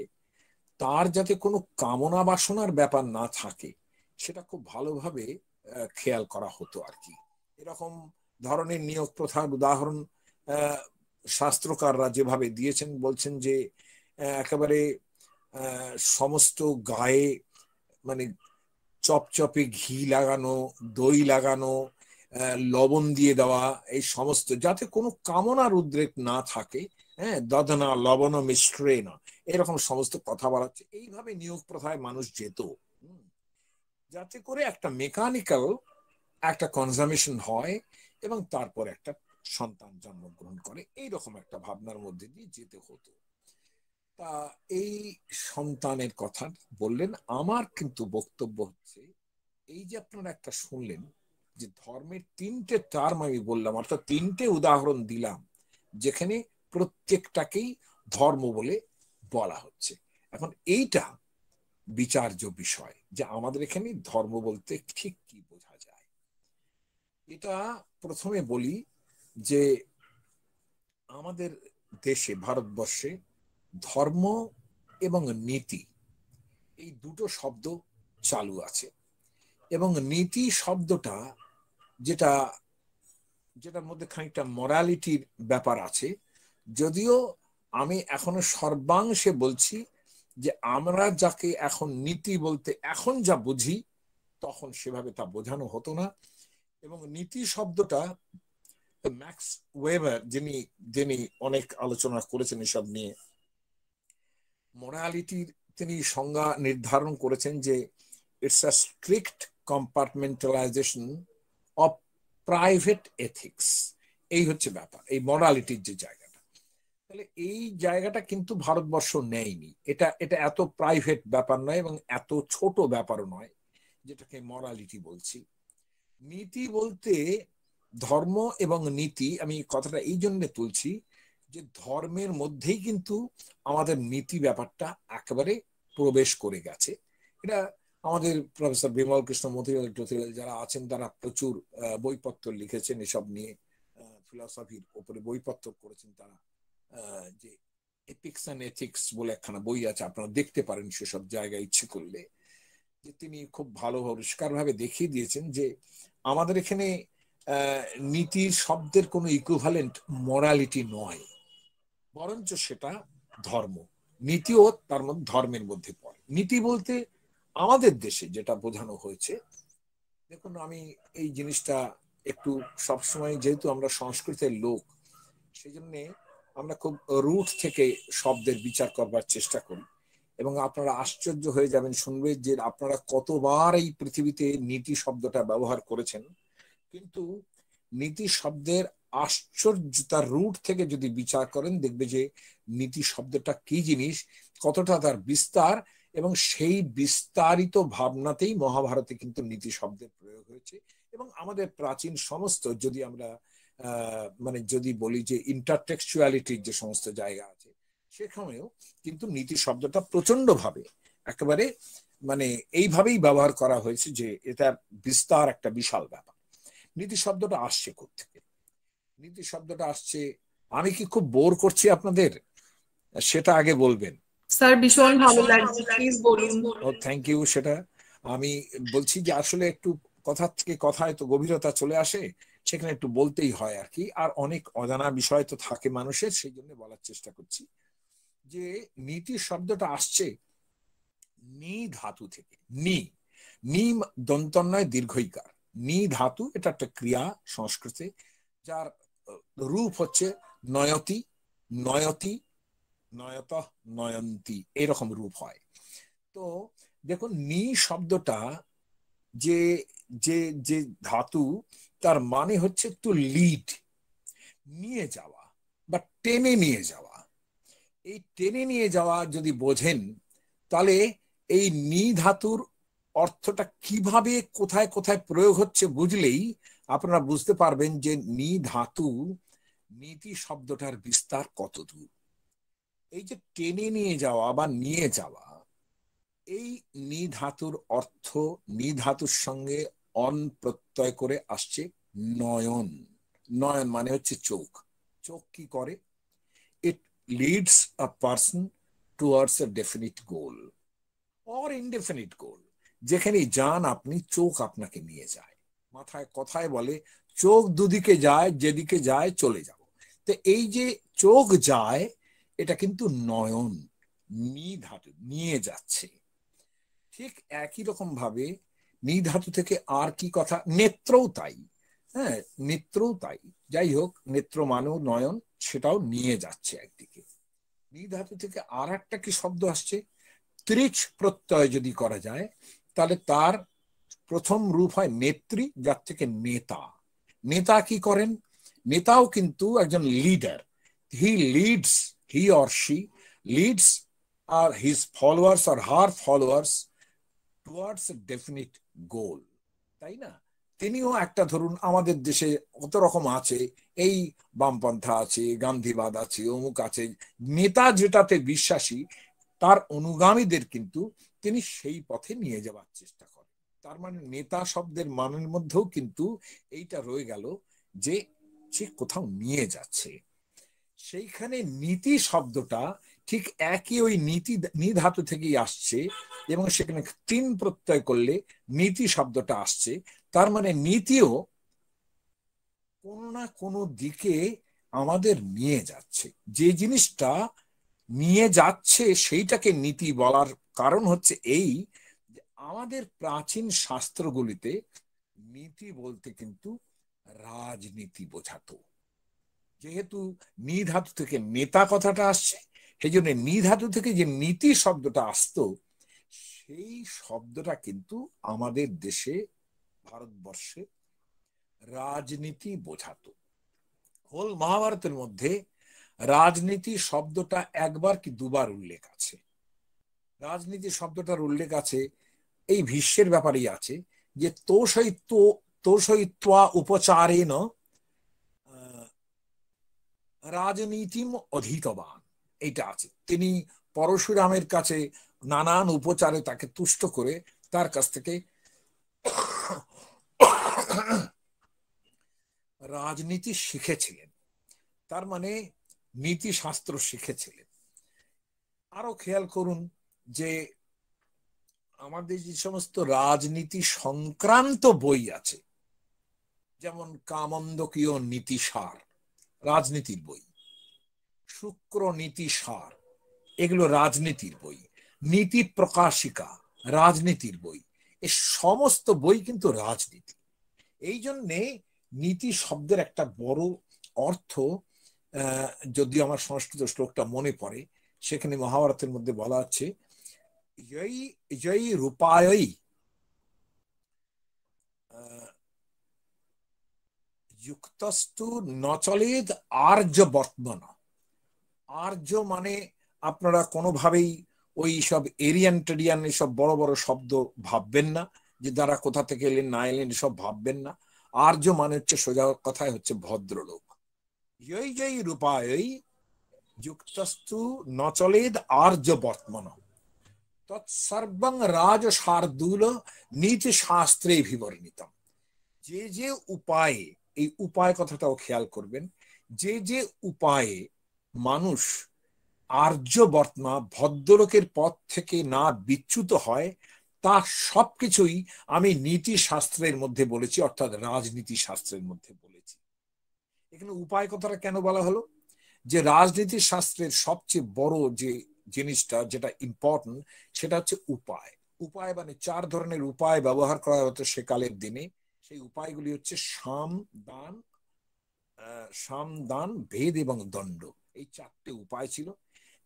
[SPEAKER 1] তার যাতে কোনো কামনা বাসনার ব্যাপার না থাকে, সেটা খুব ভালোভাবে খেয়াল করা হতো আর কি। এরকম ধরনের নিয়োগ প্রথার উদাহরণ শাস্ত্রকাররা যেভাবে দিয়েছেন, বলছেন যে একেবারে সমস্ত গায়ে মানে চপচপে ঘি লাগানো, দই লাগানো লবণ দিয়ে দেওয়া, এই সমস্ত, যাতে কোনো কামনার উদ্রেক না থাকে হ্যাঁ দদনা লবণ মিশ্রে না এরকম সমস্ত কথা বলা হচ্ছে। এইভাবে নিয়োগ প্রথায় মানুষ যেত। যাতে করে একটা মেকানিক্যাল একটা কনজামেশন হয় এবং তারপর একটা সন্তান জন্মগ্রহণ করে। এইরকম একটা ভাবনার মধ্যে দিয়ে যেতে হতো। এই সন্তানের কথা বললেন। আমার কিন্তু বক্তব্য হচ্ছে, এই যে আপনারা একটা শুনলেন যে ধর্মের তিনটে টার্ম আমি বললাম, অর্থাৎ তিনটে উদাহরণ দিলাম, যেখানে প্রত্যেকটাকেই ধর্ম বলে বলা হচ্ছে। এখন এইটা বিচার্য বিষয় যে আমাদের এখানে ধর্ম বলতে ঠিক কি বোঝা যায়। এটা প্রথমে বলি যে আমাদের দেশে, ভারতবর্ষে ধর্ম এবং নীতি, এই দুটো শব্দ চালু আছে। এবং নীতি শব্দটা যেটা, যেটার মধ্যে খানিকটা মরালিটির ব্যাপার আছে, যদিও আমি এখনও সর্বাংশে বলছি যে আমরা যাকে এখন নীতি বলতে এখন যা বুঝি, তখন সেভাবে তা বোঝানো হতো না। এবং নীতি শব্দটা ম্যাক্স ওয়েবার, যিনি যিনি অনেক আলোচনা করেছেন এসব নিয়ে মোরালিটির তিনি সংজ্ঞা নির্ধারণ করেছেন যে it's a strict compartmentalization of private ethics এই হচ্ছে ব্যাপার, এই মরালিটির যে জায়গাটা। তাহলে এই জায়গাটা কিন্তু ভারতবর্ষ নেয়নি। এটা এটা এত প্রাইভেট ব্যাপার নয় এবং এত ছোট ব্যাপারও নয়, যেটাকে মরালিটি বলছি। নীতি বলতে ধর্ম এবং নীতি, আমি কথাটা এই জন্য তুলছি যে ধর্মের মধ্যেই কিন্তু আমাদের নীতি ব্যাপারটা একেবারে প্রবেশ করে গেছে। এটা আমাদের প্রফেসর বিমল কৃষ্ণ মতিলাল যারা আছেন, তারা প্রচুর বইপত্র লিখেছেন এসব নিয়ে। ফিলসফির উপরে বইপত্র করেছেন তারা। যে এপিক্স অ্যান্ড এথিক্স বলে একখানা বই আছে, আপনারা দেখতে পারেন সেসব জায়গায় ইচ্ছে করলে, যে তিনি খুব ভালো পরিষ্কার ভাবে দেখিয়ে দিয়েছেন যে আমাদের এখানে নীতির শব্দের কোনো ইকুইভ্যালেন্ট মরালিটি নয়। বরঞ্চ সেটা ধর্ম। নীতিও তার মধ্যে ধর্মের মধ্যে পড়ে। নীতি বলতে আমাদের দেশে যেটা বোঝানো হয়েছে, দেখুন আমি এই জিনিসটা একটু সবসময় যেহেতু আমরা সংস্কৃতের লোক সেই জন্যে আমরা খুব রুট থেকে শব্দের বিচার করবার চেষ্টা করি। এবং আপনারা আশ্চর্য হয়ে যাবেন শুনবে যে আপনারা কতবার এই পৃথিবীতে নীতি শব্দটা ব্যবহার করেছেন। কিন্তু নীতি শব্দের আশ্চর্যতার রুট থেকে যদি বিচার করেন, দেখবে যে নীতি শব্দটা কি জিনিস, কতটা তার বিস্তার এবং সেই বিস্তারিত ভাবনাতেই মহাভারতে কিন্তু নীতি শব্দের প্রয়োগ হয়েছে। এবং আমাদের প্রাচীন সমস্ত যদি আমরা মানে যদি বলি যে ইন্টারটেক্সচুয়ালিটির যে সমস্ত জায়গা আছে, সেখানেও কিন্তু নীতি শব্দটা প্রচণ্ড ভাবে একেবারে মানে এইভাবেই ব্যবহার করা হয়েছে যে এটা বিস্তার একটা বিশাল ব্যাপার। নীতি শব্দটা আসছে থেকে নীতি শব্দটা আসছে। আমি কি খুব বোর করছি আপনাদের? সেটা আগে বলবেন।
[SPEAKER 2] স্যার ভীষণ ভালো লাগছে। প্লিজ বলুন।
[SPEAKER 1] ও থ্যাংক ইউ সেটা। আমি বলছি যে আসলে একটু কথা থেকে কথায় তো গভীরতা চলে আসে সেখানে একটু বলতেই হয় আর কি। আর অনেক অজানা বিষয় তো থাকে মানুষের সেই জন্য বলার চেষ্টা করছি যে নীতি শব্দটা আসছে নি ধাতু থেকে। নি। নি দন্তন্নয় দীর্ঘইকার। নি ধাতু এটা একটা ক্রিয়া সংস্কৃতে যার রূপ হচ্ছে নয়তি নয়তি, নয়ত, নয়ন্তী, এরকম রূপ হয়। তো দেখুন, নি শব্দটা যে যে যে ধাতু, তার মানে হচ্ছে টু লিড নিয়ে যাওয়া বা টেনে নিয়ে যাওয়া। এই টেনে নিয়ে যাওয়া যদি বোঝেন, তাহলে এই নি ধাতুর অর্থটা কীভাবে, কোথায় কোথায় প্রয়োগ হচ্ছে বুঝলেই আপনারা বুঝতে পারবেন যে নি ধাতু, নীতি শব্দটার বিস্তার কত দূর। এই যে টেনে নিয়ে যাওয়া বা নিয়ে যাওয়া, এই নি ধাতুর অর্থ, নি ধাতুর সঙ্গে অন প্রত্যয় করে আসছে নয়ন। নয়ন মানে হচ্ছে চোখ। চোখ কি করে? It leads a person towards a definite goal or indefinite goal যেখানে যান, আপনি চোখ আপনাকে নিয়ে যায়। মাথায় কথায় বলে, চোখ দুদিকে যায়, যেদিকে যায় চলে যাব। তো এই যে চোখ যায়, এটা কিন্তু নয়ন নি ধাতু, নিয়ে যাচ্ছে। ঠিক একই রকম ভাবে নি ধাতু থেকে আর কি কথা? নেত্রও তাই। হ্যাঁ নেত্রও তাই। যাই হোক, নেত্র মানেও নয়ন, সেটাও নিয়ে যাচ্ছে একদিকে। নি ধাতু থেকে আর একটা কি শব্দ আসছে? ত্রিচ প্রত্যয় যদি করা যায়, তাহলে তার প্রথম রূপ হয় নেত্রী, যার থেকে নেতা। নেতা কি করেন? নেতাও কিন্তু একজন leader he leads he or she leads R his followers R her followers towards definite goal তাই না? তিনিও একটা ধরুন আমাদের দেশে কত রকম আছে। এই বামপন্থা আছে, গান্ধীবাদ আছে, অমুক আছে। নেতা যেটাতে বিশ্বাসী, তার অনুগামীদের কিন্তু তিনি সেই পথে নিয়ে যাওয়ার চেষ্টা করেন। তার মানে নেতা শব্দের মানের মধ্যেও কিন্তু এইটা রয়ে গেল যে সে কোথাও নিয়ে যাচ্ছে। সেইখানে নীতি শব্দটা ঠিক একই ওই নীতি নিধাতু থেকেই আসছে এবং সেখানে তিন প্রত্যয় করলে নীতি শব্দটা আসছে। তার মানে নীতিও কোনো না কোনো দিকে আমাদের নিয়ে যাচ্ছে। যে জিনিসটা নিয়ে যাচ্ছে সেইটাকে নীতি বলার কারণ হচ্ছে এই আমাদের প্রাচীন শাস্ত্রগুলিতে নীতি বলতে কিন্তু রাজনীতি বোঝাতো। যেহেতু নিধাতু থেকে নেতা কথাটা আসছে সেই জন্য নিধাতু থেকে যে নীতি শব্দটা আসতো, সেই শব্দটা কিন্তু আমাদের দেশে, ভারতবর্ষে রাজনীতি বোঝাতো। হোল মহাভারতের মধ্যে রাজনীতি শব্দটা একবার কি দুবার উল্লেখ আছে? রাজনীতি শব্দটার উল্লেখ আছে এই ভীষ্মের ব্যাপারেই আছে, যে তোষয়িত্ব তোষয়িত্বা উপচারেণ রাজনীতিম অধীতবান। এটা আছে। তিনি পরশুরামের কাছে নানান উপচারে তাকে তুষ্ট করে তার কাছ থেকে রাজনীতি শিখেছিলেন। তার মানে নীতিশাস্ত্র শিখেছিলেন। আরও খেয়াল করুন যে আমাদের যে সমস্ত রাজনীতি সংক্রান্ত বই আছে, যেমন কামন্দকীয় নীতিসার রাজনীতির বই, শুক্র নীতি সার, এগুলো রাজনীতির বই, নীতি প্রকাশিকা, রাজনীতির বই, এ সমস্ত বই কিন্তু রাজনীতি। এই জন্যে নীতি শব্দের একটা বড় অর্থ যদি আমার সংস্কৃত শ্লোকটা মনে পড়ে, সেখানে মহাভারতের মধ্যে বলা আছে জয়ী রূপায়ই যুক্তস্তু নচলেদ আর্য বর্তমান আর্য মানে আপনারা কোনোভাবেই ওই সব এরিয়ান টেরিয়ান এসব বড় বড় শব্দ ভাববেন না যে দ্বারা কোথা থেকে এলেন না এলেন এসব ভাববেন না আর্য মানে হচ্ছে সোজা কথায় হচ্ছে ভদ্রলোক ইয়ই জয়ী রূপায়ই যুক্তস্তু নচলেদ আর্য বর্তমান তৎসর্বং নীতি শাস্ত্রে বিবর্ণিতম যে যে উপায়ে এই উপায় কথাটাও খেয়াল করবেন। যে যে উপায়ে মানুষ আর্য বর্তমা ভদ্রলোকের পথ থেকে না বিচ্যুত হয়, তা সবকিছুই আমি নীতি শাস্ত্রের মধ্যে বলেছি, অর্থাৎ রাজনীতি শাস্ত্রের মধ্যে বলেছি। এখানে উপায় কথাটা কেন বলা হলো? যে রাজনীতি শাস্ত্রের সবচেয়ে বড় যে জিনিসটা যেটা ইম্পর্টেন্ট সেটা হচ্ছে উপায়। উপায় মানে চার ধরনের উপায় ব্যবহার করা হতো সেকালের দিনে। সেই উপায়গুলি হচ্ছে সাম, দান সাম, দান, ভেদ এবং দণ্ড। এই চারটে উপায় ছিল।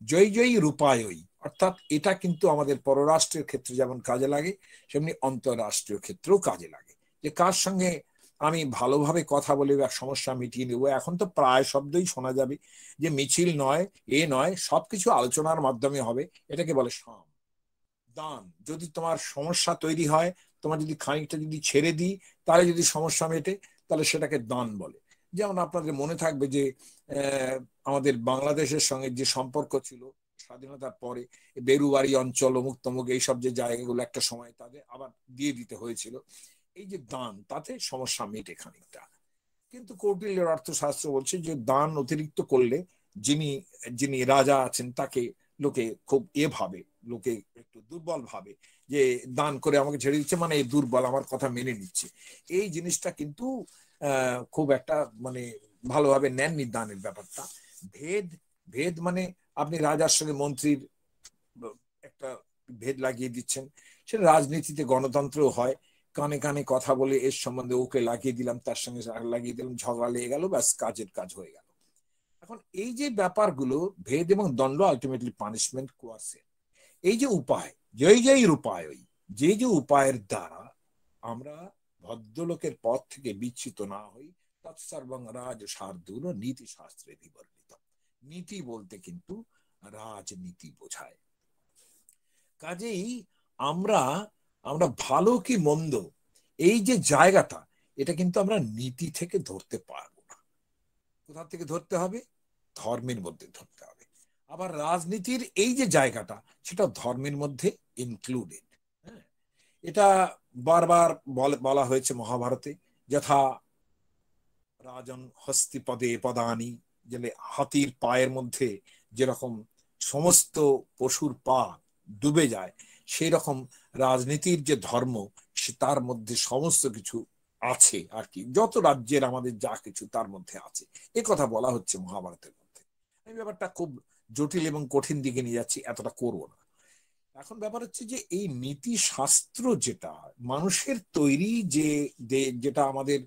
[SPEAKER 1] জয় জয়ী রূপায়ই, অর্থাৎ এটা কিন্তু আমাদের পররাষ্ট্রের ক্ষেত্রে যেমন কাজে লাগে, সেমনি অন্তরাষ্ট্রীয় ক্ষেত্রেও কাজে লাগে। যে কার সঙ্গে আমি ভালোভাবে কথা বলে সমস্যা মিটিয়ে নেব। এখন তো প্রায় শব্দই শোনা যাবে যে মিছিল নয়, এ নয়, সবকিছু আলোচনার মাধ্যমে হবে। এটাকে বলে সাম। দান। যদি তোমার সমস্যা তৈরি হয়, তোমার যদি খানিকটা যদি ছেড়ে দিই, তাহলে যদি সমস্যা মেটে, তাহলে সেটাকে দান বলে। যেমন আপনাদের মনে থাকবে যে আমাদের বাংলাদেশের সঙ্গে যে সম্পর্ক ছিল, স্বাধীনতার পরে, বেরুবাড়ি অঞ্চল অমুক তমুক এইসব যে জায়গাগুলো একটা সময় তাদের আবার দিয়ে দিতে হয়েছিল। এই যে দান, তাতে সমস্যা মেটে খানিকটা। কিন্তু কৌটিল্যের অর্থশাস্ত্র বলছে যে দান অতিরিক্ত করলে যিনি যিনি রাজা আছেন, তাকে লোকে খুব এ ভাবে, লোকে একটু দুর্বল ভাবে যে দান করে আমাকে ছেড়ে দিচ্ছে মানে এই দুর্বল আমার কথা মেনে নিচ্ছে। এই জিনিসটা কিন্তু খুব একটা মানে ভালোভাবে নেননি দানের ব্যাপারটা। ভেদ ভেদ মানে আপনি রাজার সঙ্গে মন্ত্রীর, একটা ভেদ লাগিয়ে দিচ্ছেন। সেটা রাজনীতিতে গণতন্ত্র হয় কানে কানে কথা বলে এর সম্বন্ধে ওকে লাগিয়ে দিলাম, তার সঙ্গে লাগিয়ে দিলাম, ঝগড়া লেগে গেল, ব্যাস কাজের কাজ হয়ে গেল। এখন এই যে ব্যাপারগুলো, ভেদ এবং দণ্ড আলটিমেটলি পানিশমেন্ট কোয়ার্সে এই যে উপায়, যেই যেই উপায় যে যে উপায়ের দ্বারা আমরা ভদ্রলোকের পথ থেকে বিচ্ছিত না হই, তৎসর্বং রাজ শার্দুল নীতি শাস্ত্রে বিবর্ণিত। নীতি বলতে কিন্তু রাজনীতি বোঝায়। কাজেই আমরা আমরা ভালো কি মন্দ? এই যে জায়গাটা, এটা কিন্তু আমরা নীতি থেকে ধরতে পারব না। কোথা থেকে ধরতে হবে? ধর্মের মধ্যে ধরতে হবে। আবার রাজনীতির এই যে জায়গাটা, সেটা ধর্মের মধ্যে ইনক্লুডেড হ্যাঁ? এটা বারবার বলা হয়েছে মহাভারতে, যথা রাজন হস্তি পদে পদানি যে হাতির পায়ের মধ্যে যেরকম সমস্ত পশুর পা ডুবে যায়, সেই রকম রাজনীতির যে ধর্ম, সে তার মধ্যে সমস্ত কিছু আছে আর কি। যত রাজ্যের আমাদের যা কিছু তার মধ্যে আছে। এ কথা বলা হচ্ছে মহাভারতের মধ্যে। আমি ব্যাপারটা খুব জটিল এবং কঠিন দিকে নিয়ে যাচ্ছি, এতটা করব না। এখন ব্যাপার হচ্ছে যে, এই নীতি শাস্ত্র যেটা, মানুষের তৈরি যে যেটা আমাদের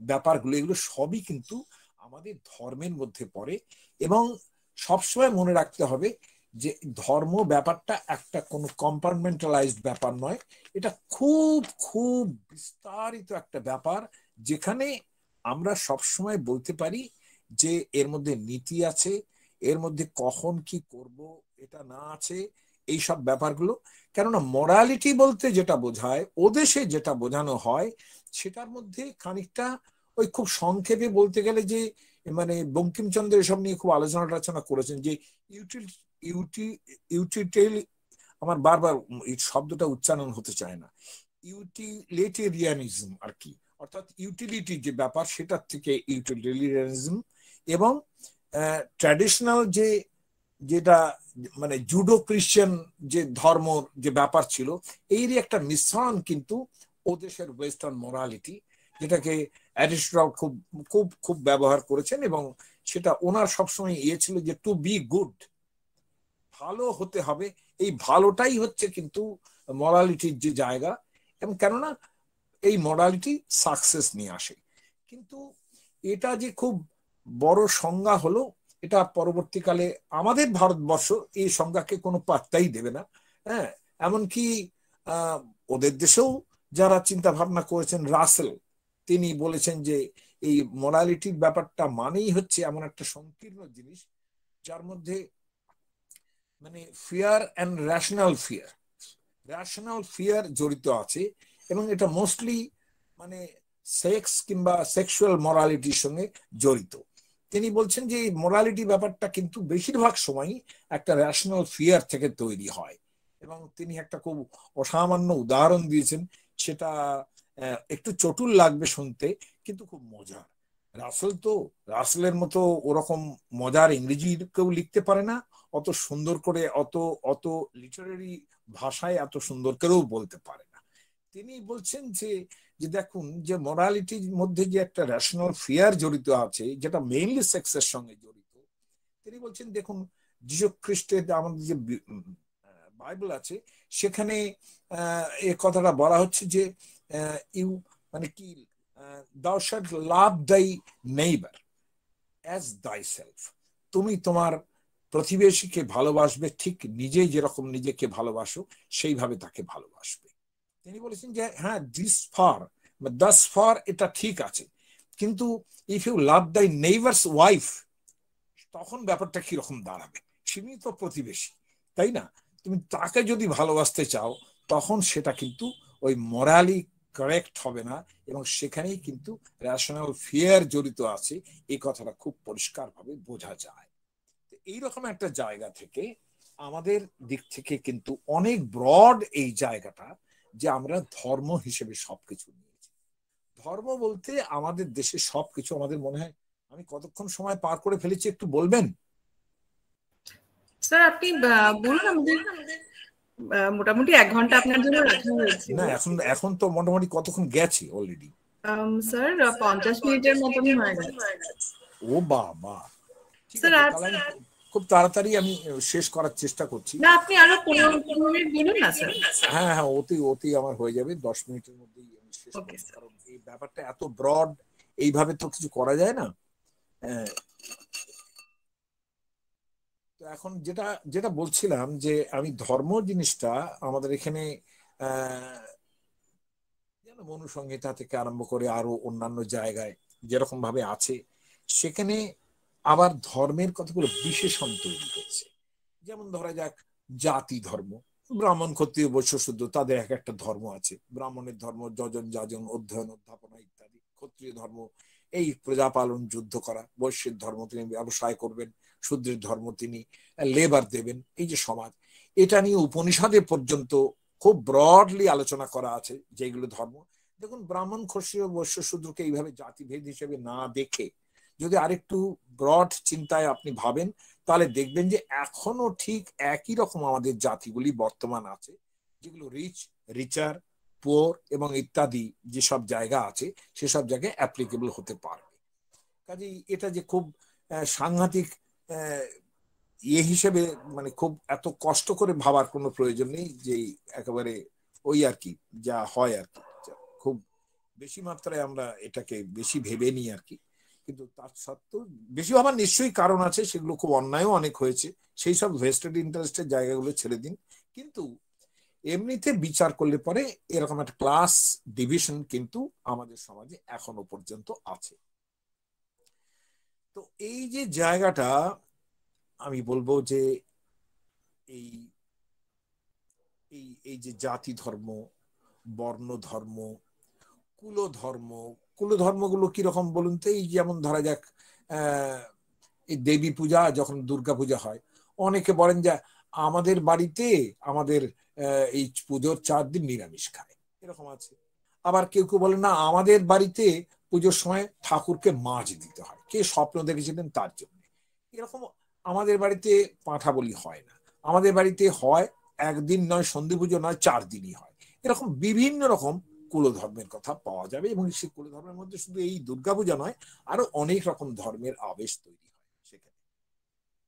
[SPEAKER 1] ব্যাপারগুলো, এগুলো সবই কিন্তু আমাদের ধর্মের মধ্যে পড়ে এবং সবসময় মনে রাখতে হবে যে ধর্ম ব্যাপারটা একটা কোনো কম্পার্টমেন্টালাইজড ব্যাপার নয়, এটা খুব খুব বিস্তারিত একটা ব্যাপার যেখানে আমরা সবসময় বলতে পারি যে এর মধ্যে নীতি আছে, এর মধ্যে কখন কি করব, এটা না আছে এই সব ব্যাপারগুলো। কেননা মরালিটি বলতে যেটা বোঝায়, ওদেশে যেটা বোঝানো হয়, সেটার মধ্যে খানিকটা ওই খুব সংক্ষেপে বলতে গেলে যে মানে বঙ্কিমচন্দ্র এসব নিয়ে খুব আলোচনা টালোচনা করেছেন যে ইউটিল ইউটি, ইউটিটেল, আমার বারবার এই শব্দটা উচ্চারণ হতে চায় না। ইউটিলিটেরিয়ানিজম আর কি, অর্থাৎ ইউটিলিটি যে ব্যাপার, সেটার থেকে ইউটিলিটেরিয়ানিজম এবং ট্র্যাডিশনাল যে, যেটা মানে জুডো ক্রিশ্চিয়ান যে ধর্ম, যে ব্যাপার ছিল, এরই একটা মিশ্রণ কিন্তু ও দেশের ওয়েস্টার্ন মোরালিটি, যেটাকে অ্যারিস্টল খুব খুব খুব ব্যবহার করেছেন এবং সেটা ওনার সবসময় ইয়ে ছিল যে, টু বি গুড ভালো হতে হবে। এই ভালোটাই হচ্ছে কিন্তু মরালিটির যে জায়গা এবং কেননা এই মরালিটি সাকসেস নিয়ে আসে। কিন্তু এটা যে খুব বড় সংজ্ঞা হলো, এটা পরবর্তীকালে আমাদের ভারতবর্ষ এই সংজ্ঞাকে কোনো পাত্তাই দেবে না। হ্যাঁ এমনকি ওদের দেশেও যারা চিন্তা ভাবনা করেছেন রাসেল, তিনি বলেছেন যে এই মোরালিটির ব্যাপারটা মানেই হচ্ছে এমন একটা সংকীর্ণ জিনিস, যার মধ্যে মানে fear and rational fear rational fear জড়িত আছে এবং এটা মোস্টলি মানে সেক্স কিংবা সেক্সুয়াল মরালিটির সঙ্গে জড়িত। তিনি বলছেন যে এই মোরালিটি ব্যাপারটা কিন্তু বেশিরভাগ সময়ই একটা র্যাশনাল ফিয়ার থেকে তৈরি হয়। এবং তিনি একটা খুব অসামান্য উদাহরণ দিয়েছেন, সেটা একটু চটুল লাগবে শুনতে, কিন্তু খুব মজার। রাসেল তো, রাসেলের মতো ওরকম মজার ইংরেজি কেউ লিখতে পারে না অত সুন্দর করে, অত অত লিটারারি ভাষায় এত সুন্দর করেও বলতে পারে না। তিনি বলছেন যে যে দেখুন, যে মোরালিটির মধ্যে যে একটা রেশনাল ফিয়ার জড়িত আছে, যেটা মেইনলি সেক্সের সঙ্গে জড়িত, তিনি বলছেন, দেখুন যীশু খ্রিস্টের আমাদের যে বাইবেল আছে, সেখানে এ কথাটা বলা হচ্ছে যে ইউ মানে কি দাও শাড লাভ দাই নেইবার অ্যাজ দাই সেলফ তুমি তোমার প্রতিবেশীকে ভালোবাসবে, ঠিক নিজেই যেরকম নিজেকে ভালোবাসো, সেইভাবে তাকে ভালোবাসবে। তিনি বলেছেন যে হ্যাঁ দিস ফার দাস ফার এটা ঠিক আছে। কিন্তু ইফ ইউ লাভ দাই নেইবার্স ওয়াইফ তখন ব্যাপারটা কীরকম দাঁড়াবে? তিনি তো প্রতিবেশী, তাই না? তুমি তাকে যদি ভালোবাসতে চাও, তখন সেটা কিন্তু ওই মরালি কারেক্ট হবে না এবং সেখানেই কিন্তু রেশনাল ফিয়ার জড়িত আছে। এই কথাটা খুব পরিষ্কারভাবে বোঝা যায়। এইরকম একটা জায়গা থেকে আমাদের দিক থেকে কিন্তু অনেক ব্রড এই জায়গাটা যে আমরা ধর্ম হিসেবে সবকিছু নিয়েছি। ধর্ম বলতে আমাদের দেশে সবকিছু আমাদের মনে হয় আমি কতক্ষণ সময় পার করে ফেলেছি একটু বলবেন?
[SPEAKER 2] স্যার আপনি বলুন আমাদের মোটামুটি এক ঘণ্টা আপনার জন্য রাখা হয়েছে।
[SPEAKER 1] না এখন এখন তো মোটামুটি কতক্ষণ গেছে অলরেডি
[SPEAKER 2] স্যার পঞ্চাশ মিনিটের মতন হয়ে গেছে।
[SPEAKER 1] ও বাবা!
[SPEAKER 2] স্যার
[SPEAKER 1] খুব তাড়াতাড়ি আমি শেষ করার চেষ্টা করছি।
[SPEAKER 2] না আপনি আরও পনেরো মিনিট বলুন না স্যার।
[SPEAKER 1] হ্যাঁ হ্যাঁ অতি অতি আমার হয়ে যাবে। দশ মিনিটের মধ্যেই আমি শেষ করব। কারণ এই ব্যাপারটা এত ব্রড এইভাবে তো কিছু করা যায় না। তো এখন যেটা যেটা বলছিলাম যে আমি ধর্ম জিনিসটা আমাদের এখানে যেন মনুসংহিতা থেকে আরম্ভ করে আরও অন্যান্য জায়গায় যেরকম ভাবে আছে সেখানে আবার ধর্মের কতগুলো বিশেষণ তৈরি করেছে। যেমন ধরা যাক, জাতি ধর্ম। ব্রাহ্মণ, ক্ষত্রিয়, বৈশ্য, শুদ্ধ, তাদের এক একটা ধর্ম আছে। ব্রাহ্মণের ধর্ম যজন, যাজন, অধ্যয়ন, অধ্যাপনা ইত্যাদি। ক্ষত্রিয় ধর্ম, এই প্রজা পালন যুদ্ধ করা। বৈশ্যের ধর্ম তিনি ব্যবসায় করবেন, শূদ্রের ধর্ম তিনি লেবার দেবেন। এই যে সমাজ, এটা নিয়ে উপনিষদে পর্যন্ত খুব ব্রডলি আলোচনা করা আছে যেগুলো ধর্ম। দেখুন, ব্রাহ্মণ, ক্ষত্রিয়, বৈশ্য শূদ্রকে এইভাবে জাতিভেদ হিসেবে না দেখে যদি আরেকটু ব্রড চিন্তায় আপনি ভাবেন, তাহলে দেখবেন যে এখনও ঠিক একই রকম আমাদের জাতিগুলি বর্তমান আছে, যেগুলো রিচ রিচার পোর এবং ইত্যাদি যেসব জায়গা আছে, সেসব জায়গায় অ্যাপ্লিকেবল হতে পারবে। কাজেই এটা যে খুব সাংঘাতিক ইয়ে হিসেবে মানে খুব এত কষ্ট করে ভাবার কোনো প্রয়োজন নেই, যে একেবারে ওই আর কি, যা হয় আর কি। খুব বেশি মাত্রায় আমরা এটাকে বেশি ভেবে নিই আর কি। কিন্তু তার সত্ত্বেও বেশি হবার নিশ্চয়ই কারণ আছে, সেগুলো খুব অন্যায়ও অনেক হয়েছে। সেই সব ভেস্টেড ইন্টারেস্টের জায়গাগুলো ছেড়ে দিন। কিন্তু এমনিতে বিচার করলে পরে এরকম একটা ক্লাস ডিভিশন কিন্তু আমাদের সমাজে এখনও পর্যন্ত আছে। তো এই যে জায়গাটা আমি বলব যে এই এই এই যে জাতি ধর্ম, বর্ণ ধর্ম, কুল ধর্ম কুল ধর্মগুলো কীরকম বলুন তো? এই যেমন ধরা যাক এই দেবী পূজা যখন দুর্গা পূজা হয়, অনেকে বলেন যে আমাদের বাড়িতে, আমাদের এই পুজোর চার দিন নিরামিষ খায়। এরকম আছে। আবার কেউ কেউ বলে না, আমাদের বাড়িতে পুজোর সময় ঠাকুরকে মাছ দিতে হয়। কে স্বপ্ন দেখেছিলেন? তার জন্য। এরকম আমাদের বাড়িতে পাঁঠা বলি হয় না। আমাদের বাড়িতে হয়, একদিন নয় সন্ধি পুজো নয়, চার দিনই হয়। এরকম বিভিন্ন রকম কুলধর্মের কথা পাওয়া যাবে এবং সেই কুলধর্মের মধ্যে শুধু এই দুর্গাপূজা নয়, আরও অনেক রকম ধর্মের আবেশ তৈরি হয় সেখানে।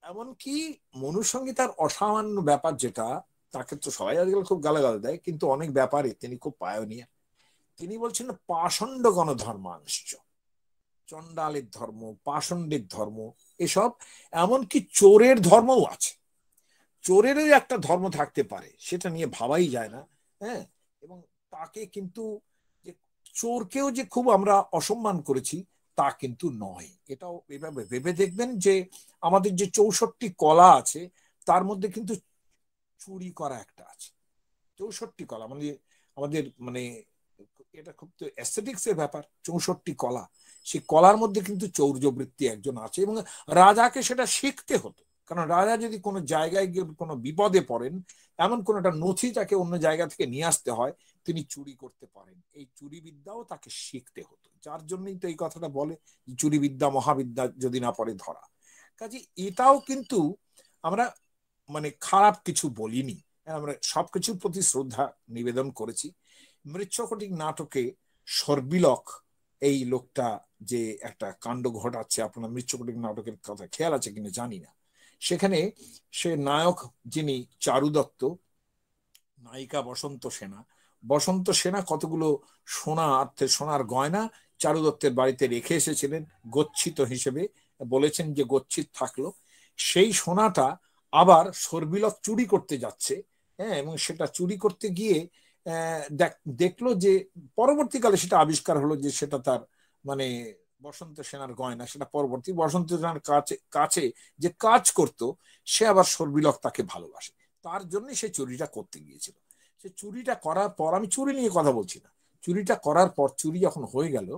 [SPEAKER 1] এমনকি মনুসংগীতার অসামান্য ব্যাপার যেটা তাকে তো সবাই আজকাল খুব গালাগাল দেয়, কিন্তু অনেক ব্যাপারে তিনি খুব পায়নিয়ার। তিনি বলছেন, পাষণ্ড গণধর্মাংশ চণ্ডালের ধর্ম, পাষণ্ডের ধর্ম, এসব এমনকি চোরের ধর্মও আছে। চোরেরও একটা ধর্ম থাকতে পারে, সেটা নিয়ে ভাবাই যায় না হ্যাঁ? এবং তাকে কিন্তু যে চোরকেও যে খুব আমরা অসম্মান করেছি, তা কিন্তু নয়। এটাও এভাবে ভেবে দেখবেন যে আমাদের যে চৌষট্টি কলা আছে, তার মধ্যে কিন্তু চুরি করা একটা আছে। চৌষট্টি কলা মানে আমাদের মানে এটা খুব তো অ্যাস্থেটিক্স এর ব্যাপার, চৌষট্টি কলা। সেই কলার মধ্যে কিন্তু চৌর্যবৃত্তি একজন আছে এবং রাজাকে সেটা শিখতে হতো। কারণ রাজা যদি কোনো জায়গায় গিয়ে কোনো বিপদে পড়েন, এমন কোন একটা নথি তাকে অন্য জায়গা থেকে নিয়ে আসতে হয় তিনি চুরি করতে পারেন। এই চুরি বিদ্যাও তাকে শিখতে হতো। যার জন্যই তো এই কথাটা বলে চুরি বিদ্যা মহাবিদ্যা যদি না পড়ে ধরা। কাজে এটাও কিন্তু আমরা মানে খারাপ কিছু বলিনি। আমরা সবকিছুর প্রতি শ্রদ্ধা নিবেদন করেছি। মৃচ্ছকটিক নাটকে সর্বিলক এই লোকটা যে একটা কাণ্ড ঘটাচ্ছে, আপনার মৃচ্ছকটিক নাটকের কথা খেয়াল আছে কিনা জানি না। সেখানে সে নায়ক যিনি চারু দত্ত নায়িকা বসন্ত সেনা বসন্ত সেনা কতগুলো সোনা অর্থে সোনার গয়না চারু দত্তের বাড়িতে রেখে এসেছিলেন, গচ্ছিত হিসেবে বলেছেন যে গচ্ছিত থাকল। সেই সোনাটা আবার সর্বিলক চুরি করতে যাচ্ছে হ্যাঁ এবং সেটা চুরি করতে গিয়ে দেখল যে পরবর্তীকালে সেটা আবিষ্কার হলো যে সেটা তার মানে বসন্ত সেনার গয়না, সেটা পরবর্তী বসন্ত সেনার কাছে কাছে যে কাজ করত, সে আবার সর্বিলক তাকে ভালোবাসে। তার জন্য সে চুরিটা করতে গিয়েছিল। সে চুরিটা করার পর, আমি চুরি নিয়ে কথা বলছি না। চুরিটা করার পর চুরি যখন হয়ে গেল,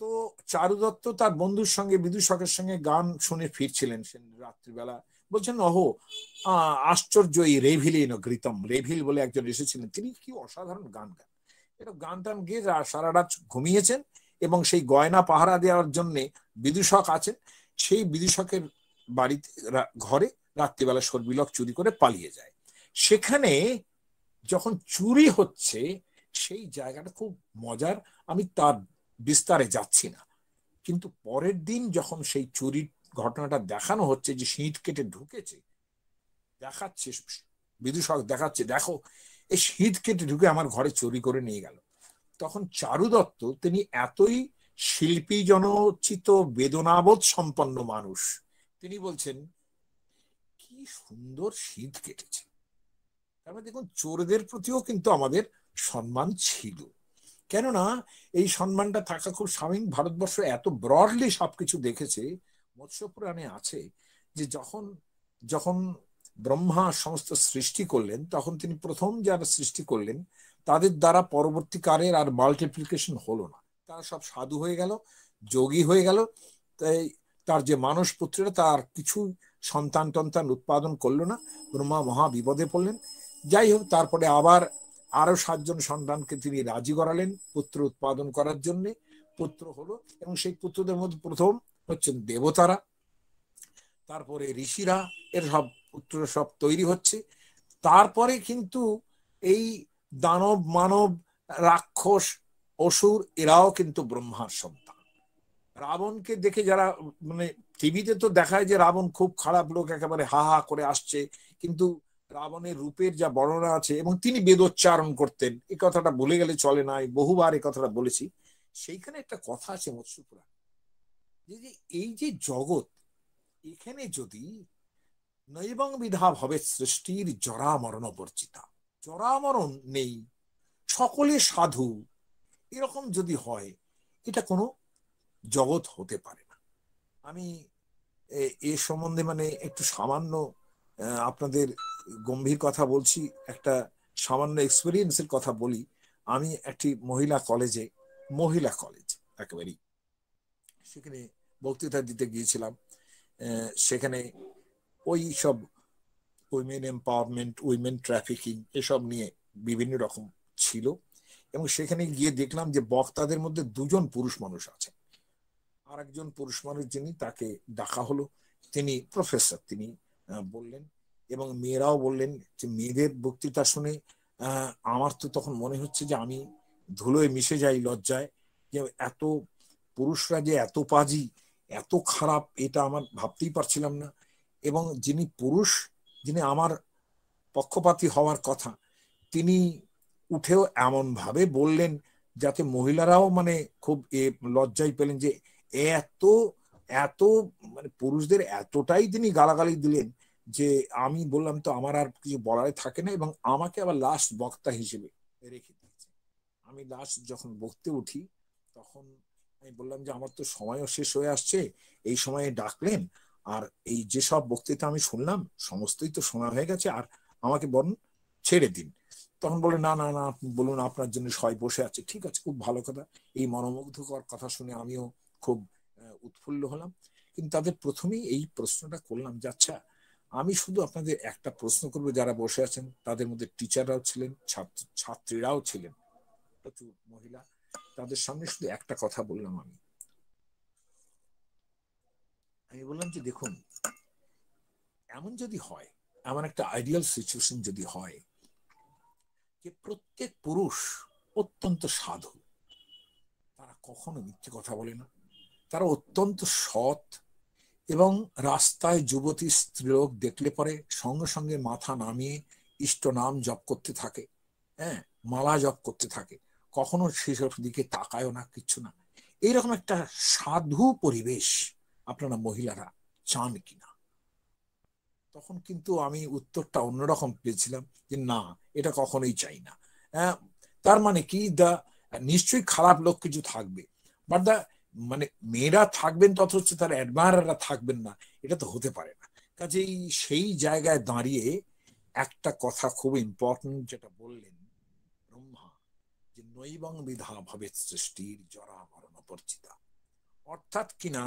[SPEAKER 1] তো চারু দত্ত তার বন্ধুর সঙ্গে বিদূষকের সঙ্গে গান শুনে ফিরছিলেন সে রাত্রিবেলা। বলছেন অহো আশ্চর্য এই রেভিলিন গৃতম রেভিল বলে একজন এসেছিলেন। তিনি কি অসাধারণ গান গান। এটা গান টান গিয়ে সারা রাত ঘুমিয়েছেন এবং সেই গয়না পাহারা দেওয়ার জন্য বিদূষক আছেন। সেই বিদূষকের বাড়িতে ঘরে রাত্রিবেলা সর্বিলক চুরি করে পালিয়ে যায়। সেখানে যখন চুরি হচ্ছে, সেই জায়গাটা খুব মজার। আমি তার বিস্তারে যাচ্ছি না। কিন্তু পরের দিন যখন সেই চুরির ঘটনাটা দেখানো হচ্ছে যে শীত কেটে ঢুকেছে, দেখাচ্ছে, বিদূষক দেখাচ্ছে, দেখো, এই শীত কেটে ঢুকে আমার ঘরে চুরি করে নিয়ে গেল। তখন চারু দত্ত, তিনি এতই শিল্পী জনচিত বেদনাবোধ সম্পন্ন মানুষ, তিনি বলছেন, কি সুন্দর শীত কেটেছে। তারপরে মানে দেখুন, চোরদের প্রতিও কিন্তু আমাদের সম্মান ছিল। কেননা এই সম্মানটা থাকা খুব স্বাভাবিক। ভারতবর্ষ এত ব্রডলি সবকিছু দেখেছে, মৎস্য পুরাণে আছে যে যখন যখন ব্রহ্মা সমস্ত সৃষ্টি করলেন, তখন তিনি প্রথম যারা সৃষ্টি করলেন, তাদের দ্বারা পরবর্তীকালের আর মাল্টিপ্লিকেশন হলো না। তারা সব সাধু হয়ে গেল, যোগী হয়ে গেল, তাই তার যে মানুষ পুত্রেরা, তার কিছু সন্তান টন্তান উৎপাদন করল না। ব্রহ্মা মহা বিপদে পড়লেন। যাই হোক তারপরে আবার আরও সাতজন সন্তানকে তিনি রাজি করালেন পুত্র উৎপাদন করার জন্য। পুত্র হলো এবং সেই পুত্রদের মধ্যে প্রথম হচ্ছেন দেবতারা, তারপরে ঋষিরা, এর সব পুত্র সব তৈরি হচ্ছে। তারপরে কিন্তু এই দানব, মানব, রাক্ষস, অসুর, এরাও কিন্তু ব্রহ্মার সন্তান। রাবণকে দেখে যারা মানে টিভিতে তো দেখায় যে রাবণ খুব খারাপ লোক, একেবারে হা হা করে আসছে। কিন্তু রাবণের রূপের যা বর্ণনা আছে এবং তিনি বেদোচ্চারণ করতেন এই কথাটা বলে গেলে চলে না বহুবার এই কথাটা বলেছি। সেইখানে একটা কথা আছে মৎস্যপুরা, যে এই যে জগৎ, এখানে যদি নৈবং বিধা ভাবে সৃষ্টির জরা মরণ বর্জিতা। জরা মরণ নেই, সকলে সাধু, এরকম যদি হয়, এটা কোনো জগৎ হতে পারে না। আমি এ সম্বন্ধে মানে একটু সামান্য আপনাদের গম্ভীর কথা বলছি, একটা সামান্য এক্সপিরিয়েন্সের কথা বলি। আমি একটি মহিলা কলেজে মহিলা কলেজ একেবারেই। সেখানে বক্তৃতা দিতে গিয়েছিলাম। সেখানে ওই সব উইমেন এম্পাওয়ারমেন্ট উইমেন ট্রাফিকিং এসব নিয়ে বিভিন্ন রকম ছিল এবং সেখানে গিয়ে দেখলাম যে বক্তাদের মধ্যে দুজন পুরুষ মানুষ আছে আর একজন পুরুষ মানুষ যিনি তাকে ডাকা হলো। তিনি প্রফেসর তিনি বললেন এবং মেয়েরাও বললেন যে, মেয়েদের বক্তৃতা শুনে আমার তো তখন মনে হচ্ছে যে, আমি ধুলোয় মিশে যাই লজ্জায়। যে, এত পুরুষরা যে এত পাজি, এত খারাপ, এটা আমার ভাবতেই পারছিলাম না। এবং যিনি পুরুষ, যিনি আমার পক্ষপাতী হওয়ার কথা, তিনি উঠেও এমন ভাবে বললেন যাতে মহিলারাও মানে খুব এ লজ্জাই পেলেন যে, এত এত মানে পুরুষদের এতটাই তিনি গালাগালি দিলেন যে আমি বললাম তো আমার আর কিছু বলার থাকে না এবং আমাকে আবার লাস্ট বক্তা হিসেবে রেখে দিয়েছে। আমি লাস্ট যখন বকতে উঠি, তখন আমি বললাম যে আমার তো সময়ও শেষ হয়ে আসছে, এই সময়ে ডাকলেন আর এই যেসব বক্তৃতা আমি শুনলাম, সমস্তই তো শোনা হয়ে গেছে আর আমাকে বরং ছেড়ে দিন। তখন বলে, না না না বলুন, আপনার জন্য সবাই বসে আছে। ঠিক আছে, খুব ভালো কথা। এই মনোমুগ্ধকর কথা শুনে আমিও খুব উৎফুল্ল হলাম। কিন্তু তাদের প্রথমেই এই প্রশ্নটা করলাম যে আচ্ছা আমি শুধু আপনাদের একটা প্রশ্ন করব, যারা বসে আছেন, তাদের মধ্যে টিচাররাও ছিলেন, ছাত্র, ছাত্রীরাও ছিলেন, প্রচুর মহিলা, তাদের সামনে শুধু একটা কথা বললাম আমি। আমি বললাম যে, দেখুন, এমন যদি হয়, এমন একটা আইডিয়াল সিচুয়েশন যদি হয়, যে প্রত্যেক পুরুষ অত্যন্ত সাধু, তারা কখনো মিথ্যে কথা বলে না। তারা অত্যন্ত সৎ এবং রাস্তায় যুবতী স্ত্রীলোক দেখলে পরে সঙ্গে সঙ্গে মাথা নামিয়ে ইষ্ট নাম জপ করতে থাকে হ্যাঁ মালা জপ করতে থাকে। কখনো সেসব দিকে তাকায়ও না, কিচ্ছু না। এইরকম একটা সাধু পরিবেশ আপনারা মহিলারা চান কিনা? তখন কিন্তু আমি উত্তরটা অন্যরকম পেয়েছিলাম যে না, এটা কখনোই চাই না। তার মানে কি? দা নিশ্চয়ই খারাপ লোক কিছু থাকবে। বাট দা মানে মেয়েরা থাকবেন, তত হচ্ছে তার অ্যাডমায়াররা থাকবেন না। এটা তো হতে পারে না। কাজেই সেই জায়গায় দাঁড়িয়ে একটা কথা খুব ইম্পর্টেন্ট যেটা বললেন ব্রহ্মা, যে নৈবং বিধা ভাবে সৃষ্টির জরা মরণ পরিচিতা অর্থাৎ কিনা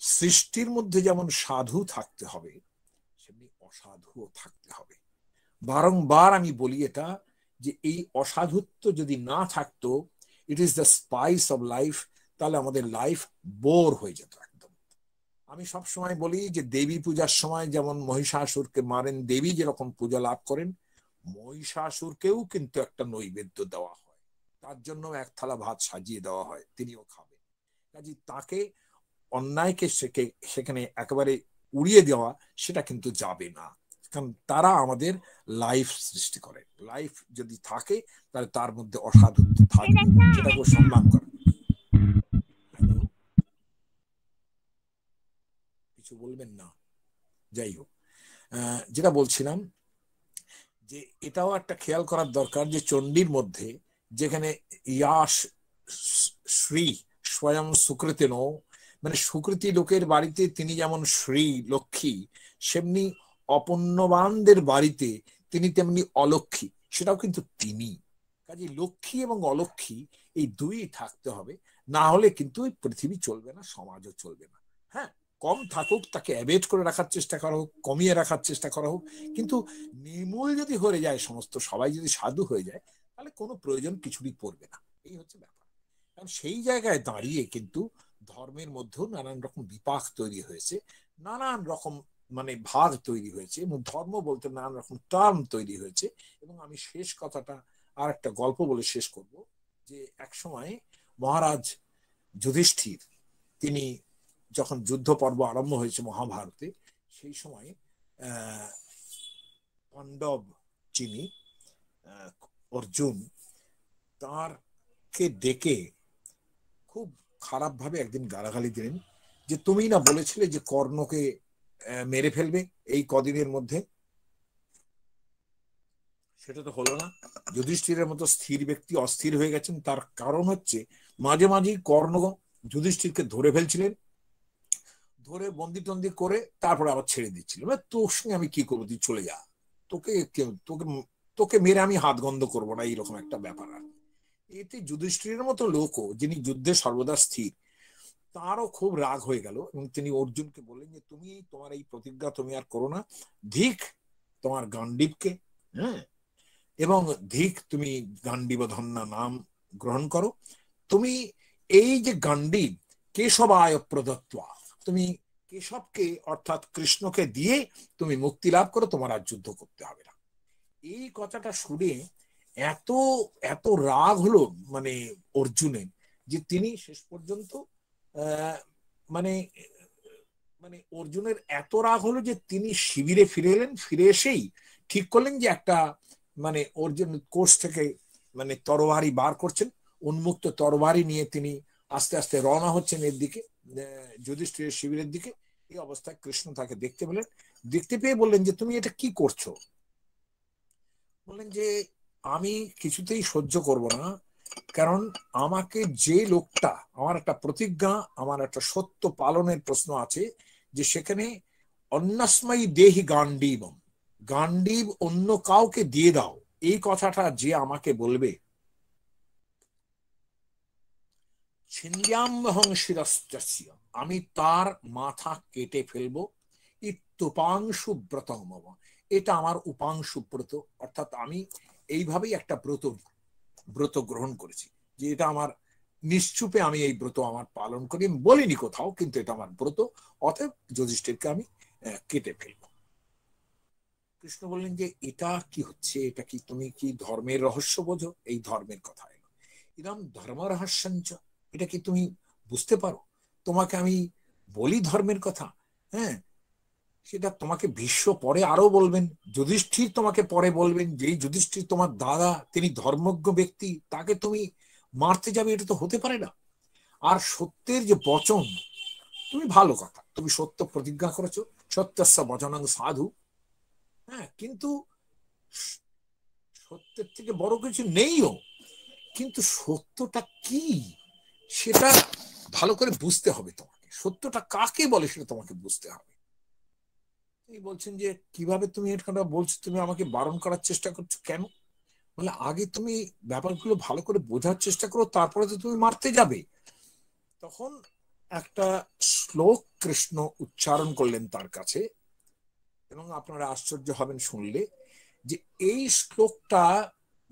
[SPEAKER 1] সৃষ্টির মধ্যে যেমন সাধু থাকতে হবে, সেমনি অসাধুও থাকতে হবে। বারংবার আমি বলি এটা, যে এই অসাধুত্ব যদি না থাকতো it is the spice of life তাহলে আমাদের লাইফ বোর হয়ে যেত একদম। আমি সব সময় বলি যে দেবী পূজার সময় যেমন মহিষাসুরকে মারেন দেবী যেরকম পূজা লাভ করেন মহিষাসুরকেও কিন্তু একটা নৈবেদ্য দেওয়া হয়। তার জন্য এক থালা ভাত সাজিয়ে দেওয়া হয় তিনিও খাবেন। কাজে তাকে অন্যায়কে সেখানে একেবারে উড়িয়ে দেওয়া সেটা কিন্তু যাবে না। কারণ তারা আমাদের লাইফ সৃষ্টি করে। লাইফ যদি থাকে তাহলে তার মধ্যে অসাধুত্ব থাকবে সেটাকে সম্মান করে। কিছু বলবেন না। যাই হোক যেটা বলছিলাম যে এটাও একটা খেয়াল করার দরকার যে চণ্ডীর মধ্যে যেখানে ইয়াস শ্রী স্বয়ং সুকৃতিন মানে সুকৃতি লোকের বাড়িতে তিনি যেমন শ্রী, লক্ষ্মী, সেমনি অপন্নবানদের বাড়িতে তিনি তেমনি অলক্ষ্মী, সেটাও কিন্তু তিনি। কাজে লক্ষ্মী এবং অলক্ষ্মী এই দুই থাকতে হবে, না হলে কিন্তু পৃথিবী চলবে না, সমাজও চলবে না। হ্যাঁ? কম থাকুক, তাকে অ্যাভেড করে রাখার চেষ্টা করা হোক, কমিয়ে রাখার চেষ্টা করা হোক। কিন্তু নির্মূল যদি হয়ে যায়, সমস্ত সবাই যদি সাধু হয়ে যায়, তাহলে কোনো প্রয়োজন কিছুরই পড়বে না। এই হচ্ছে ব্যাপার। কারণ সেই জায়গায় দাঁড়িয়ে কিন্তু ধর্মের মধ্যেও নানান রকম বিপাক তৈরি হয়েছে, নানান রকম মানে ভাগ তৈরি হয়েছে এবং ধর্ম বলতে নানান রকম টার্ম তৈরি হয়েছে। এবং আমি শেষ কথাটা আর একটা গল্প বলে শেষ করব, যে এক সময় মহারাজ যুধিষ্ঠির, তিনি যখন যুদ্ধ পর্ব আরম্ভ হয়েছে মহাভারতে সেই সময় পাণ্ডব যিনি অর্জুন তার কে ডেকে খুব খারাপভাবে একদিন গালাগালি দিলেন যে তুমি না বলেছিলে যে কর্ণকে মেরে ফেলবে এই কদিনের মধ্যে? সেটা তো হলো না। যুধিষ্ঠিরের মতো স্থির ব্যক্তি অস্থির হয়ে গেছেন। তার কারণ হচ্ছে মাঝে মাঝেই কর্ণ যুধিষ্ঠিরকে ধরে ফেলছিলেন। ধরে বন্দি টন্দি করে তারপরে আবার ছেড়ে দিচ্ছিল। তোর সঙ্গে আমি কি করব? তুই চলে যা। তোকে তোকে তোকে মেরে আমি হাত গন্ধ করব না, এইরকম একটা ব্যাপার আর এতে যুধিষ্ঠিরের মতো লোকও, যিনি যুদ্ধে সর্বদা স্থির, তারও খুব রাগ হয়ে গেল এবং তিনি অর্জুনকে বললেন যে, তুমি তোমার এই প্রতিজ্ঞা তুমি আর করো না। ধিক তোমার গান্ডীবকে হ্যাঁ? এবং ধিক তুমি গান্ডীব ধন্যা নাম গ্রহণ করো। তুমি এই যে গান্ডীব কেশবায় প্রদত্ত? তুমি কেশবকে, অর্থাৎ কৃষ্ণকে দিয়ে তুমি মুক্তি লাভ করো, তোমার আর যুদ্ধ করতে হবে না। এই কথাটা শুনে এত এত রাগ হলো মানে অর্জুনের যে তিনি শেষ পর্যন্ত মানে মানে অর্জুনের এত রাগ হলো যে তিনি শিবিরে ফিরে এলেন, ফিরে এসেই ঠিক করলেন যে একটা মানে অর্জুন কোষ থেকে মানে তরবারি বার করছেন। উন্মুক্ত তরবারি নিয়ে তিনি আস্তে আস্তে রওনা হচ্ছেন এর দিকে। যুধিষ্ঠিরের শিবিরের দিকে এই অবস্থায় কৃষ্ণ তাকে দেখতে পেলেন। দেখতে পেয়ে বললেন যে, তুমি এটা কি করছ? বললেন যে, আমি কিছুতেই সহ্য করব না। কারণ আমাকে যে লোকটা, আমার একটা প্রতিজ্ঞা, আমার একটা সত্য পালনের প্রশ্ন আছে যে, সেখানে অন্যাসময়ী দেহি গান্ডীব গান্ডীব অন্য কাউকে দিয়ে দাও। এই কথাটা যে আমাকে বলবে ছিন্দ্যাম্বহং শিরস্য আমি তার মাথা কেটে ফেলব। ইত্যুপাংশু ব্রতম এটা আমার উপাংশু ব্রত অর্থাৎ আমি এইভাবেই একটা ব্রত ব্রত গ্রহণ করেছি। যে এটা আমার, নিশ্চুপে আমি এই ব্রত আমার পালন করি। বলিনি কোথাও, কিন্তু এটা আমার ব্রত। অতএব যুধিষ্ঠিরকে আমি কেটে ফেলব। কৃষ্ণ বললেন যে, এটা কি হচ্ছে? এটা কি তুমি কি ধর্মের রহস্য বোঝো? এই ধর্মের কথা এলো। এরম ধর্ম রহস্যঞ্চ এটা কি তুমি বুঝতে পারো? তোমাকে আমি বলি ধর্মের কথা? হ্যাঁ? সেটা তোমাকে বিশ্ব পরে আরও বলবেন, যুধিষ্ঠির তোমাকে পরে বলবেন, যেই যুধিষ্ঠির তোমার দাদা, তিনি ধর্মজ্ঞ ব্যক্তি, তাকে তুমি মারতে যাবে, এটা তো হতে পারে না। আর সত্যের যে বচন, তুমি ভালো কথা, তুমি সত্য প্রতিজ্ঞা করেছ, সত্যস্য বচনাং সাধু। হ্যাঁ কিন্তু সত্যের থেকে বড় কিছু নেইও, কিন্তু সত্যটা কি? সেটা ভালো করে বুঝতে হবে তোমাকে। সত্যটা কাকে বলে সেটা তোমাকে বুঝতে হবে। তিনি বলছেন যে, কীভাবে তুমি এটা বলছো? তুমি আমাকে বারণ করার চেষ্টা করছ কেন? বলে, আগে তুমি ব্যাপারগুলো ভালো করে বোঝার চেষ্টা করো, তারপরে তো তুমি মারতে যাবে। তখন একটা শ্লোক কৃষ্ণ উচ্চারণ করলেন তার কাছে, এবং আপনারা আশ্চর্য হবেন শুনলে যে, এই শ্লোকটা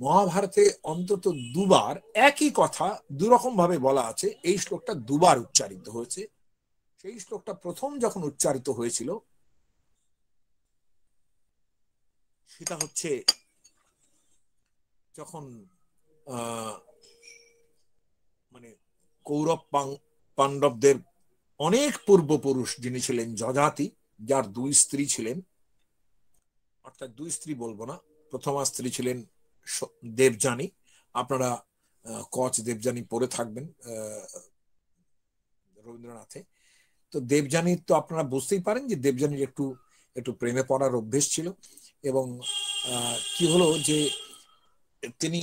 [SPEAKER 1] মহাভারতে অন্তত দুবার একই কথা দুরকম ভাবে বলা আছে। এই শ্লোকটা দুবার উচ্চারিত হয়েছে। সেই শ্লোকটা প্রথম যখন উচ্চারিত হয়েছিল, সেটা হচ্ছে যখন মানে কৌরব পাণ্ডবদের অনেক পূর্বপুরুষ যিনি ছিলেন যজাতি, যার দুই স্ত্রী ছিলেন, অর্থাৎ দুই স্ত্রী বলব না, প্রথমা স্ত্রী ছিলেন দেবযানী, আপনারা কচ দেবযানী পড়ে থাকবেন রবীন্দ্রনাথে। তো দেবযানীর তো আপনারা বুঝতেই পারেন যে দেবযানীর একটু একটু প্রেমে পড়ার অভ্যেস ছিল এবং কি হলো যে তিনি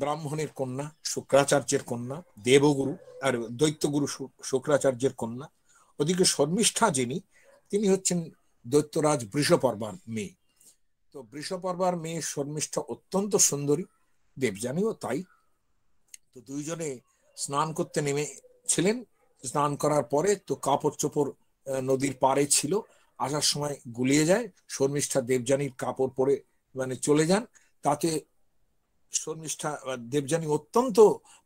[SPEAKER 1] ব্রাহ্মণের কন্যা, শুক্রাচার্যের কন্যা, দেবগুরু, আর দৈত্যগুরু শুক্রাচার্যের কন্যা, ওদিকে শর্মিষ্ঠা যিনি, তিনি হচ্ছেন দৈত্যরাজ বৃষপর্বার মেয়ে। তো বৃষপর্বার মেয়ে শর্মিষ্ঠা অত্যন্ত সুন্দরী, দেবযানীও তাই। তো দুইজনে স্নান করতে নেমে ছিলেন স্নান করার পরে তো কাপড় চোপড় নদীর পাড়ে ছিল। আসার সময় গুলিয়ে যায়। শর্মিষ্ঠা দেবযানীর কাপড় পরে মানে চলে যান। তাতে শর্মিষ্ঠা দেবযানী অত্যন্ত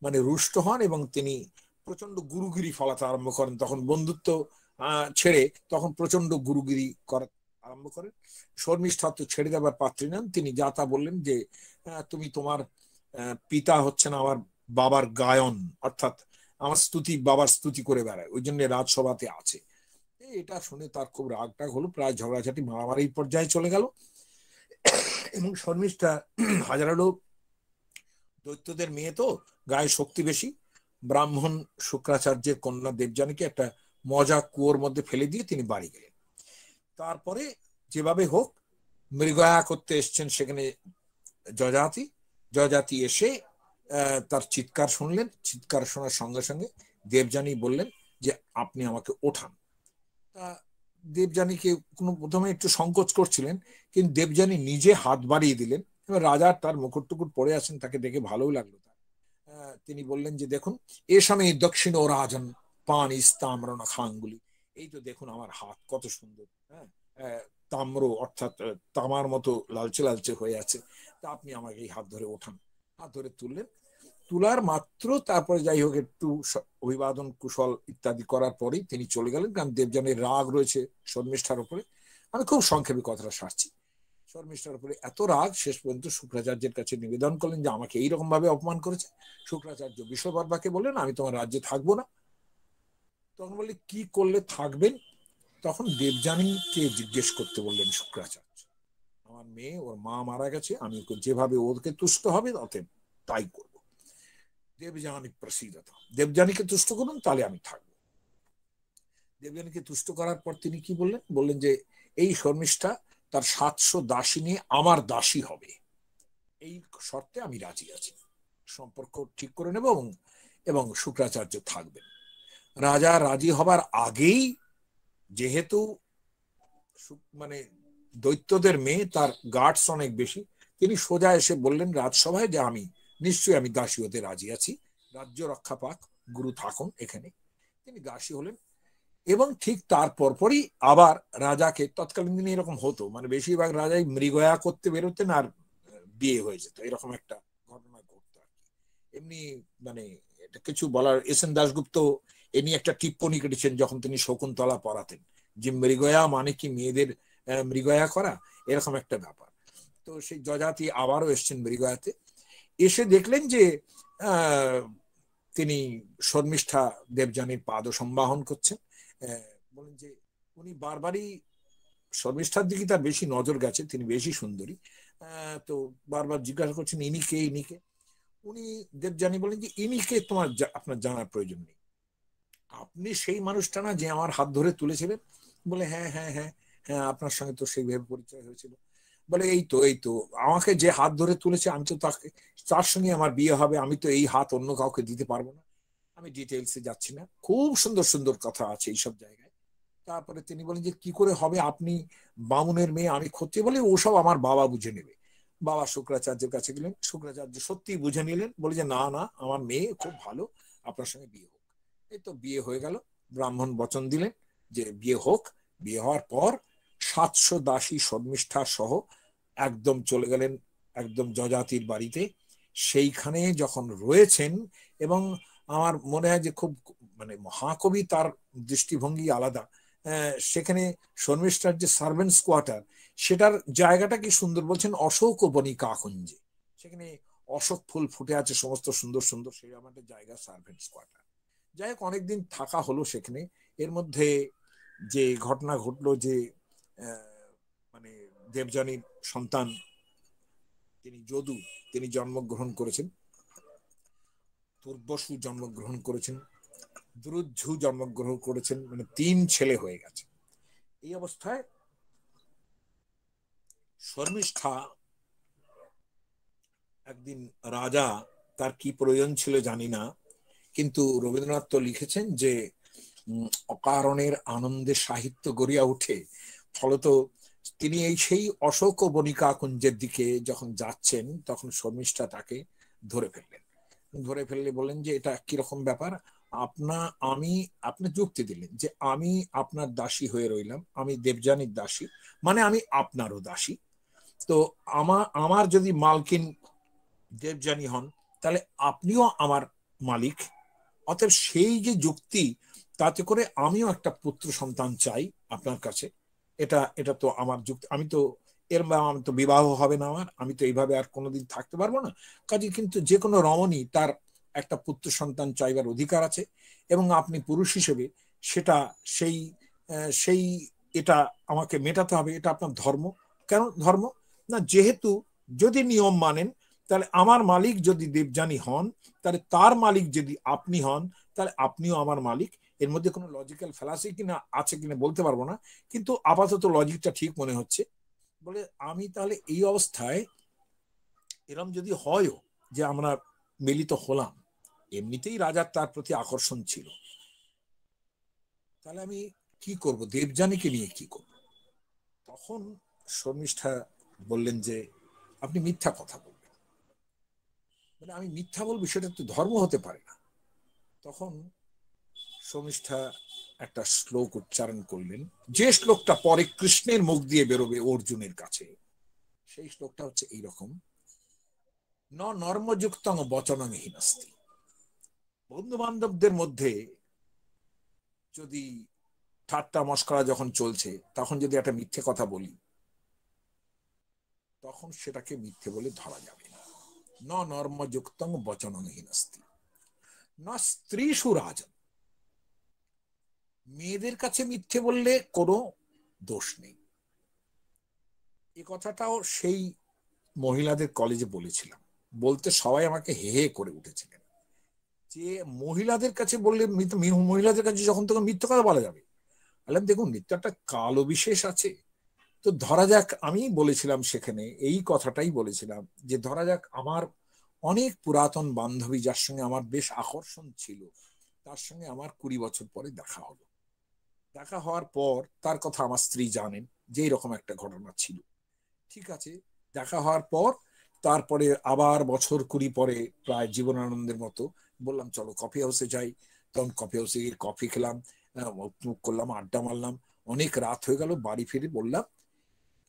[SPEAKER 1] মানে রুষ্ট হন এবং তিনি প্রচণ্ড গুরুগিরি ফলাতে আরম্ভ করেন। তখন বন্ধুত্ব ছেড়ে তখন প্রচণ্ড গুরুগিরি করা আরম্ভ করেন। শর্মিষ্ঠা তো ছেড়ে দেওয়ার পাত্রী নেন, তিনি যা তা বললেন যে তুমি তোমার পিতা হচ্ছেন আমার বাবার গায়ন, অর্থাৎ আমার স্তুতি, বাবার স্তুতি করে বেড়ায়, ওই জন্য রাজসভাতে আছে। এটা শুনে তার খুব রাগটাগ হলো, প্রায় ঝগড়াঝাটি মারামারির পর্যায়ে চলে গেল। এবং শর্মিষ্ঠা হাজারো দৈত্যদের মেয়ে তো, গায়ে শক্তি বেশি। ব্রাহ্মণ, শুক্রাচার্যের কন্যা দেবযানীকে একটা মজা কুয়োর মধ্যে ফেলে দিয়ে তিনি বাড়ি গেলেন। তারপরে যেভাবে হোক মৃগয়া করতে এসছেন সেখানে জজাতি জজাতি এসে তার চিৎকার শুনলেন। চিৎকার শোনার সঙ্গে সঙ্গে দেবযানী বললেন যে, আপনি আমাকে ওঠান। তা কোনো প্রথমে একটু সংকোচ করছিলেন, কিন্তু দেবযানী নিজে হাত বাড়িয়ে দিলেন। এবার রাজার তার মুকুট টুকুট পড়ে আছেন, তাকে দেখে ভালোই লাগল তার। তিনি বললেন যে, দেখুন, এ সময় দক্ষিণ ও রাজন পান ইস্তামরণ খাঙ্গুলি এই তো দেখুন আমার হাত কত সুন্দর হ্যাঁ? তাম্র অর্থাৎ তামার মতো লালচে লালচে হয়ে আছে। তা আপনি আমাকে এই হাত ধরে ওঠান। হাত ধরে তুললেন। তুলার মাত্র, তারপরে যাই হোক, একটু অভিবাদন, কুশল ইত্যাদি করার পরেই তিনি চলে গেলেন। কারণ দেবজনের রাগ রয়েছে শর্মিষ্ঠার উপরে। আমি খুব সংক্ষেপে কথাটা সারছি। শর্মিষ্ঠার উপরে এত রাগ, শেষ পর্যন্ত শুক্রাচার্যের কাছে নিবেদন করলেন যে আমাকে এইরকম ভাবে অপমান করেছে। শুক্রাচার্য বিশ্ববর্মাকে বললেন, আমি তোমার রাজ্যে থাকব না। তখন বললে, কি করলে থাকবেন? তখন দেবযানীকে জিজ্ঞেস করতে বললেন, শুক্রাচার্য, আমার মেয়ে, ওর মা মারা গেছে, আমি যেভাবে ওকে তুষ্ট হবে অতএব তাই করব। দেবযানী প্রসিদ্ধতা দেবযানীকে তুষ্ট করুন, তাহলে আমি থাকব। দেবযানীকে তুষ্ট করার পর তিনি কি বললেন? বললেন যে, এই শর্মিষ্ঠা, তার সাতশো দাসী নিয়ে আমার দাসী হবে। এই শর্তে আমি রাজি আছি। সম্পর্ক ঠিক করে নেব এবং এবং শুক্রাচার্য থাকবেন। রাজা রাজি হবার আগেই যেহেতু মানে দৈত্যদের মেয়ে, তার গার্ডস অনেক বেশি, তিনি সোজা এসে বললেন, রাজসভায় যে আমি, নিশ্চয়ই আমি দাসী হতে রাজি আছি। রাজ্য রক্ষা পাক, গুরু থাকুন এখানে। তিনি দাসী হলেন এবং ঠিক তার পরপরই আবার রাজাকে, তৎকালীন দিনে এরকম হতো মানে বেশিরভাগ রাজাই মৃগয়া করতে বেরোতেন আর বিয়ে হয়ে যেত, এরকম একটা ঘটনা ঘটতো আর কি। এমনি মানে এটা কিছু বলার, এস এন দাসগুপ্ত এ নিয়ে একটা টিপ্পণী কেটেছেন যখন তিনি শকুন্তলা পড়াতেন যে মৃগয়া মানে কি মেয়েদের মৃগয়া করা? এরকম একটা ব্যাপার। তো সেই যজাতি আবারও এসছেন মৃগয়াতে। এসে দেখলেন যে তিনি শর্মিষ্ঠা দেবযানীর পাদ সম্বাহন করছেন। বলেন যে উনি বারবারই শর্মিষ্ঠার দিকে তার বেশি নজর গেছে, তিনি বেশি সুন্দরী। তো বারবার জিজ্ঞাসা করছেন, ইনি কে? ইনি কে? উনি দেবযানী বলেন যে, ইনি কে? তোমার আপনার জানার প্রয়োজন নেই। আপনি সেই মানুষটা না যে আমার হাত ধরে তুলেছিলেন? বলে হ্যাঁ হ্যাঁ হ্যাঁ হ্যাঁ আপনার সঙ্গে তো সেইভাবে পরিচয় হয়েছিল। বলে, এই তো এই তো, আমাকে যে হাত ধরে তুলেছে, আমি তো তাকে, তার সঙ্গে আমার বিয়ে হবে, আমি তো এই হাত অন্য কাউকে দিতে পারব না। আমি ডিটেলসে যাচ্ছি না। খুব সুন্দর সুন্দর কথা আছে এইসব জায়গায়। তারপরে তিনি বলেন যে, কি করে হবে? আপনি বামুনের মেয়ে, আমি ক্ষতি বলে, ওসব আমার বাবা বুঝে নেবে। বাবা শুক্রাচার্যের কাছে গেলেন। শুক্রাচার্য সত্যি বুঝে নিলেন। বলে যে, না না, আমার মেয়ে খুব ভালো, আপনার সঙ্গে বিয়ে হোক। এই তো বিয়ে হয়ে গেল। ব্রাহ্মণ বচন দিলেন যে বিয়ে হোক। বিয়ে হওয়ার পর সাতশো দাসী শর্মিষ্ঠা সহ একদম চলে গেলেন একদম যজাতির বাড়িতে। সেইখানে যখন রয়েছেন এবং আমার মনে হয় যে খুব মানে মহাকবি তার দৃষ্টিভঙ্গি আলাদা সেখানে শর্মিষ্ঠার যে সার্ভেন্টস কোয়ার্টার সেটার জায়গাটা কি সুন্দর বলছেন? অশোক বনিকা কুঞ্জে। সেখানে অশোক ফুল ফুটে আছে, সমস্ত সুন্দর সুন্দর সেরকম একটা জায়গা সার্ভেন্টস কোয়ার্টার যাই হোক, অনেকদিন থাকা হলো সেখানে। এর মধ্যে যে ঘটনা ঘটলো যে মানে দেবযানীর সন্তান, তিনি যদু, তিনি জন্মগ্রহণ করেছেন। তুর্বসু জন্মগ্রহণ করেছেন। দ্রুজ্ঝু জন্মগ্রহণ করেছেন। মানে তিন ছেলে হয়ে গেছে। এই অবস্থায় শর্মিষ্ঠা, একদিন রাজা, তার কি প্রয়োজন ছিল জানি না কিন্তু রবীন্দ্রনাথ তো লিখেছেন যে অকারণের আনন্দে সাহিত্য গড়িয়া উঠে ফলত তিনি এই সেই অশোক বনিকা কুঞ্জের দিকে যখন যাচ্ছেন, তখন শর্মিষ্ঠা তাকে ধরে ফেললেন। ধরে ফেললে বললেন যে, এটা কীরকম ব্যাপার? আপনা, আমি, আপনি যুক্তি দিলেন যে, আমি আপনার দাসী হয়ে রইলাম, আমি দেবযানীর দাসী মানে আমি আপনারও দাসী। তো আমার আমার যদি মালকিন দেবযানী হন, তাহলে আপনিও আমার মালিক অতএব সেই যে যুক্তি, তাতে করে আমিও একটা পুত্র সন্তান চাই আপনার কাছে। এটা এটা তো আমার যুক্তি। আমি তো, এর আমি তো বিবাহ হবে না আমার। আমি তো এইভাবে আর কোনোদিন থাকতে পারব না। কাজে কিন্তু যে কোনো রমণী তার একটা পুত্র সন্তান চাইবার অধিকার আছে এবং আপনি পুরুষ হিসেবে সেটা, সেই সেই, এটা আমাকে মেটাতে হবে। এটা আপনার ধর্ম। কেন ধর্ম? না, যেহেতু যদি নিয়ম মানেন তাহলে আমার মালিক যদি দেবযানী হন, তাহলে তার মালিক যদি আপনি হন, তাহলে আপনিও আমার মালিক। এর মধ্যে কোনো লজিক্যাল ফেলাসি কিনা আছে কিনা বলতে পারব না, কিন্তু আপাতত লজিকটা ঠিক মনে হচ্ছে। বলে আমি তাহলে এই অবস্থায় এরম যদি হয়ও যে আমরা মিলিত হলাম, এমনিতেই রাজার তার প্রতি আকর্ষণ ছিল। তাহলে আমি কি করব? দেবযানীকে নিয়ে কি করব? তখন শর্মিষ্ঠা বললেন যে, আপনি মিথ্যা কথা বলবেন মানে আমি মিথ্যা বলব সেটা তো ধর্ম হতে পারে না। তখন শর্মিষ্ঠা একটা শ্লোক উচ্চারণ করলেন। যে শ্লোকটা পরে কৃষ্ণের মুখ দিয়ে বেরোবে অর্জুনের কাছে, সেই শ্লোকটা হচ্ছে এইরকম। ন নর্মযুক্ত বচনহীনস্তি বন্ধু বান্ধবদের মধ্যে যদি ঠাট্টা মস্করা যখন চলছে, তখন যদি একটা মিথ্যে কথা বলি, তখন সেটাকে মিথ্যে বলে ধরা যাবে। না নর্মযুক্ত বচনহীনস্তি ন স্ত্রী সুরাজন মেয়েদের কাছে মিথ্যে বললে কোনো দোষ নেই এ কথাটাও সেই মহিলাদের কলেজে বলেছিলাম বলতে সবাই আমাকে হে হে করে উঠেছিলেন যে মহিলাদের কাছে বললে মহিলাদের কাছে যখন তখন মিথ্যা কথা বলা যাবে বললাম দেখুন নিত্য একটা কালো বিশেষ আছে। তো ধরা যাক আমি বলেছিলাম সেখানে, এই কথাটাই বলেছিলাম যে ধরা যাক আমার অনেক পুরাতন বান্ধবী যার সঙ্গে আমার বেশ আকর্ষণ ছিল, তার সঙ্গে আমার কুড়ি বছর পরে দেখা হলো। দেখা হওয়ার পর তার কথা আমার স্ত্রী জানেন যে এরকম একটা ঘটনা ছিল। ঠিক আছে, দেখা হওয়ার পর তারপরে আবার বছর কুড়ি পরে প্রায় জীবনানন্দের মতো বললাম, চলো কফি হাউসে যাই। তখন কফি হাউসে গিয়ে কফি খেলাম করলাম, আড্ডা মারলাম। অনেক রাত হয়ে গেল, বাড়ি ফিরে বললাম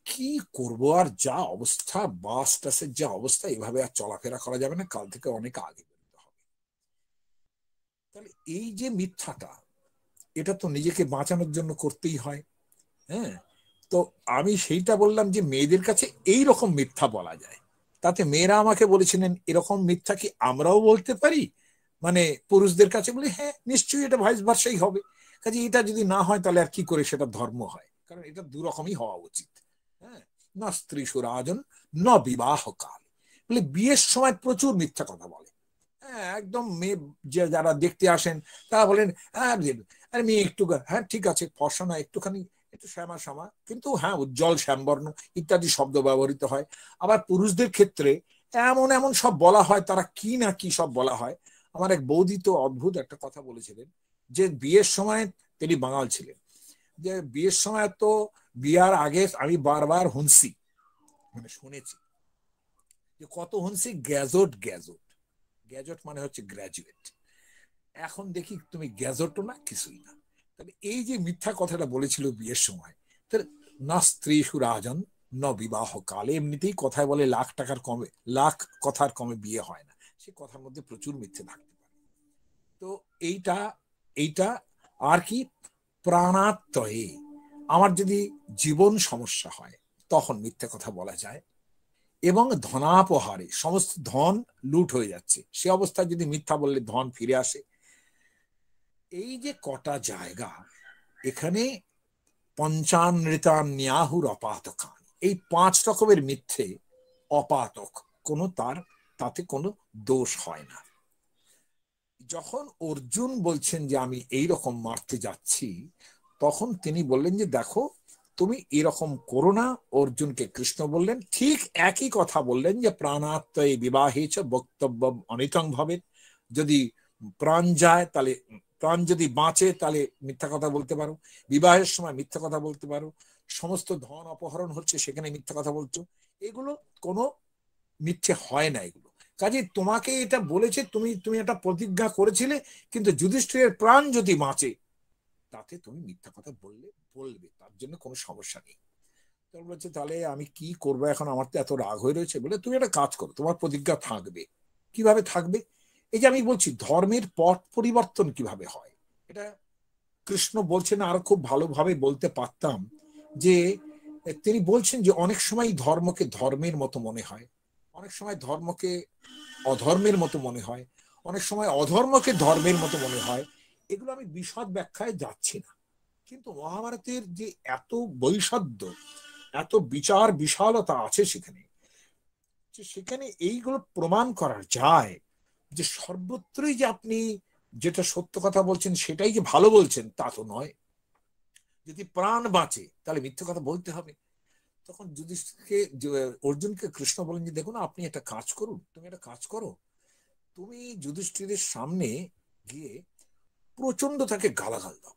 [SPEAKER 1] কি করব আর যা অবস্থা বাস টাসের যা অবস্থা, এভাবে আর চলাফেরা করা যাবে না, কাল থেকে অনেক আগে বেরোতে হবে। তাহলে এই যে মিথ্যাটা, এটা তো নিজেকে বাঁচানোর জন্য করতেই হয় হ্যাঁ? তো আমি সেইটা বললাম যে মেয়েদের কাছে এই রকম মিথ্যা বলা যায়। তাতে মেয়েরা আমাকে বলেছিলেন, এরকম মিথ্যা কি আমরাও বলতে পারি? মানে পুরুষদের কাছে বলি হ্যাঁ নিশ্চয়ই এটা ভাইস ভার্সাই হবে। কাজে এটা যদি না হয়, তাহলে আর কি করে সেটা ধর্ম হয়? কারণ এটা দুরকমই হওয়া উচিত। হ্যাঁ না স্ত্রী সুরাজন, ন বিবাহ কাল বলে বিয়ের সময় প্রচুর মিথ্যা কথা বলে। হ্যাঁ একদম মেয়ে যারা দেখতে আসেন, তারা বলেন হ্যাঁ আরে মেয়ে একটু হ্যাঁ ঠিক আছে ফর্সা না একটুখানি, একটু শ্যামা শ্যামা। কিন্তু হ্যাঁ উজ্জ্বল শ্যামবর্ণ ইত্যাদি শব্দ ব্যবহৃত হয়। আবার পুরুষদের ক্ষেত্রে এমন এমন সব বলা হয়, তারা কি না কি সব বলা হয়। আমার এক বৌদি তো অদ্ভুত একটা কথা বলেছিলেন, যে বিয়ের সময় তিনি বাঙাল ছিলেন। যে বিয়ের সময় তো বিয়ার আগে আমি বারবার হুনসি মানে শুনেছি যে কত হুনসি গ্যাজট গ্যাজট। গ্যাজট মানে হচ্ছে গ্র্যাজুয়েট। এখন দেখি তুমি গ্যাজটও না, কিছুই না। তবে এই যে মিথ্যা কথাটা বলেছিল বিয়ের সময়, তাহলে না স্ত্রী সুরাজন ন বিবাহ কালে, এমনিতেই কথায় বলে লাখ টাকার কমে, লাখ কথার কমে বিয়ে হয় না। সে কথার মধ্যে প্রচুর মিথ্যে থাকতে পারে। তো এইটা এইটা আর কি প্রাণাত্ময়ে আমার যদি জীবন সমস্যা হয়, তখন মিথ্যে কথা বলা যায় এবং ধনাপহারে সমস্ত ধন লুট হয়ে যাচ্ছে। সে অবস্থায় যদি মিথ্যা বললে ধন ফিরে আসে। এই যে কটা জায়গা, এখানে পঞ্চানৃতান অপাতকান এই পাঁচ রকমের মিথ্যে অপাতক, কোনো তার, তাতে কোনো দোষ হয় না। যখন অর্জুন বলছেন যে আমি এই রকম মারতে যাচ্ছি তখন তিনি বললেন যে, দেখো, তুমি এরকম করো না। অর্জুনকে কৃষ্ণ বললেন, ঠিক একই কথা বললেন যে প্রাণাত্ম এই বিবাহেছ বক্তব্য অনিতং ভাবে যদি প্রাণ যায় তাহলে প্রাণ যদি বাঁচে তাহলে মিথ্যা কথা বলতে পারো। বিবাহের সময় মিথ্যা কথা বলতে পারো। সমস্ত ধন অপহরণ হচ্ছে, সেখানে মিথ্যা কথা বলছো। এগুলো কোনো মিথ্যে হয় না এগুলো। কাজে তোমাকে এটা বলেছে, তুমি তুমি একটা প্রতিজ্ঞা করেছিলে, কিন্তু যুধিষ্ঠিরের প্রাণ যদি বাঁচে তাতে তুমি মিথ্যা কথা বললে, বলবে, তার জন্য কোনো সমস্যা নেই। বলছে, তাহলে আমি কি করব? এখন আমার তো এত রাগ হয়ে রয়েছে। বলে, তুমি একটা কাজ করো, তোমার প্রতিজ্ঞা থাকবে। কীভাবে থাকবে? এই যে আমি বলছি, ধর্মের পথ পরিবর্তন কীভাবে হয়? এটা কৃষ্ণ বলছেন, আরও খুব ভালোভাবে বলতে পারতাম যে, তিনি বলছেন যে, অনেক সময় ধর্মকে ধর্মের মতো মনে হয়। অনেক সময় ধর্মকে অধর্মের মতো মনে হয়। অনেক সময় অধর্মকে ধর্মের মতো মনে হয়। এগুলো আমি বিশদ ব্যাখ্যায় যাচ্ছি না। কিন্তু মহাভারতের যে এত বৈষদ্য, এত বিচার বিশালতা আছে সেখানে, যে সেখানে এইগুলো প্রমাণ করা যায় যে সর্বত্রই যে আপনি যেটা সত্য কথা বলছেন সেটাই যে ভালো বলছেন তা তো নয়। যদি প্রাণ বাঁচে, তাহলে মিথ্যে কথা বলতে হবে। তখন যুধিষ্ঠিরকে অর্জুনকে কৃষ্ণ বলেন যে, দেখুন, আপনি একটা কাজ করুন, তুমি একটা কাজ করো। তুমি যুধিষ্ঠিরের সামনে গিয়ে প্রচণ্ড তাকে গালাগাল দাও।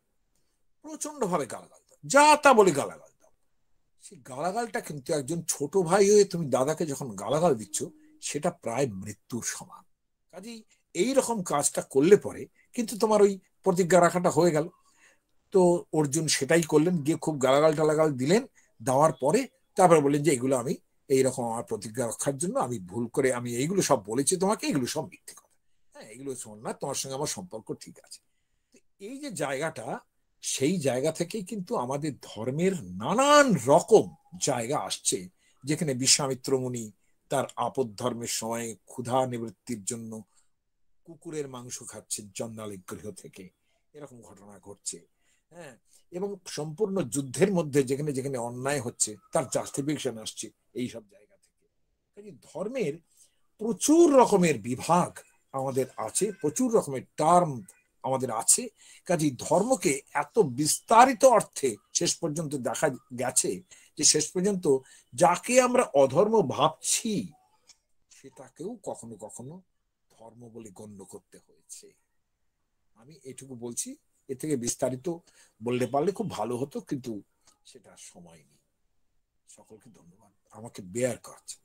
[SPEAKER 1] প্রচণ্ড ভাবে গালাগাল দাও। যা তা বলে গালাগাল দাও। সেই গালাগালটা কিন্তু একজন ছোট ভাই হয়ে তুমি দাদাকে যখন গালাগাল দিচ্ছ, সেটা প্রায় মৃত্যুর সমান। কাজেই এইরকম কাজটা করলে পরে কিন্তু তোমার ওই প্রতিজ্ঞা রাখাটা হয়ে গেল। তো অর্জুন সেটাই করলেন, গিয়ে খুব গালাগাল টালাগাল দিলেন, দেওয়ার পরে তারপরে বললেন যে, এগুলো আমি এইরকম আমার প্রতিজ্ঞা রক্ষার জন্য আমি ভুল করে, আমি এইগুলো সব বলেছি তোমাকে, এগুলো সব মিথ্যে কথা। হ্যাঁ এগুলো শোন না, তোমার সঙ্গে আমার সম্পর্ক ঠিক আছে। এই যে জায়গাটা, সেই জায়গা থেকেই কিন্তু আমাদের ধর্মের নানান রকম জায়গা আসছে। যেখানে বিশ্বামিত্র মুনি তার আপদ ধর্মের সময় ক্ষুধা নিবৃত্তির জন্য কুকুরের মাংস খাচ্ছে জন্নালিক গৃহ থেকে। এরকম ঘটনা ঘটছে। হ্যাঁ এবং সম্পূর্ণ যুদ্ধের মধ্যে যেখানে যেখানে অন্যায় হচ্ছে, তার জাস্টিফিকেশন আসছে এই সব জায়গা থেকে। ধর্মের প্রচুর রকমের বিভাগ আমাদের আছে, প্রচুর রকমের টার্ম আমাদের আছে। কাজে ধর্মকে এত বিস্তারিত অর্থে শেষ পর্যন্ত দেখা গেছে যে শেষ পর্যন্ত যাকে আমরা অধর্ম ভাবছি, সেটাকেও কখনো কখনো ধর্ম বলে গণ্য করতে হয়েছে। আমি এটুকু বলছি, এ থেকে বিস্তারিত বলতে পারলে খুব ভালো হতো, কিন্তু সেটা সময় নেই। সকলকে ধন্যবাদ। আমাকে বেয়ার করছে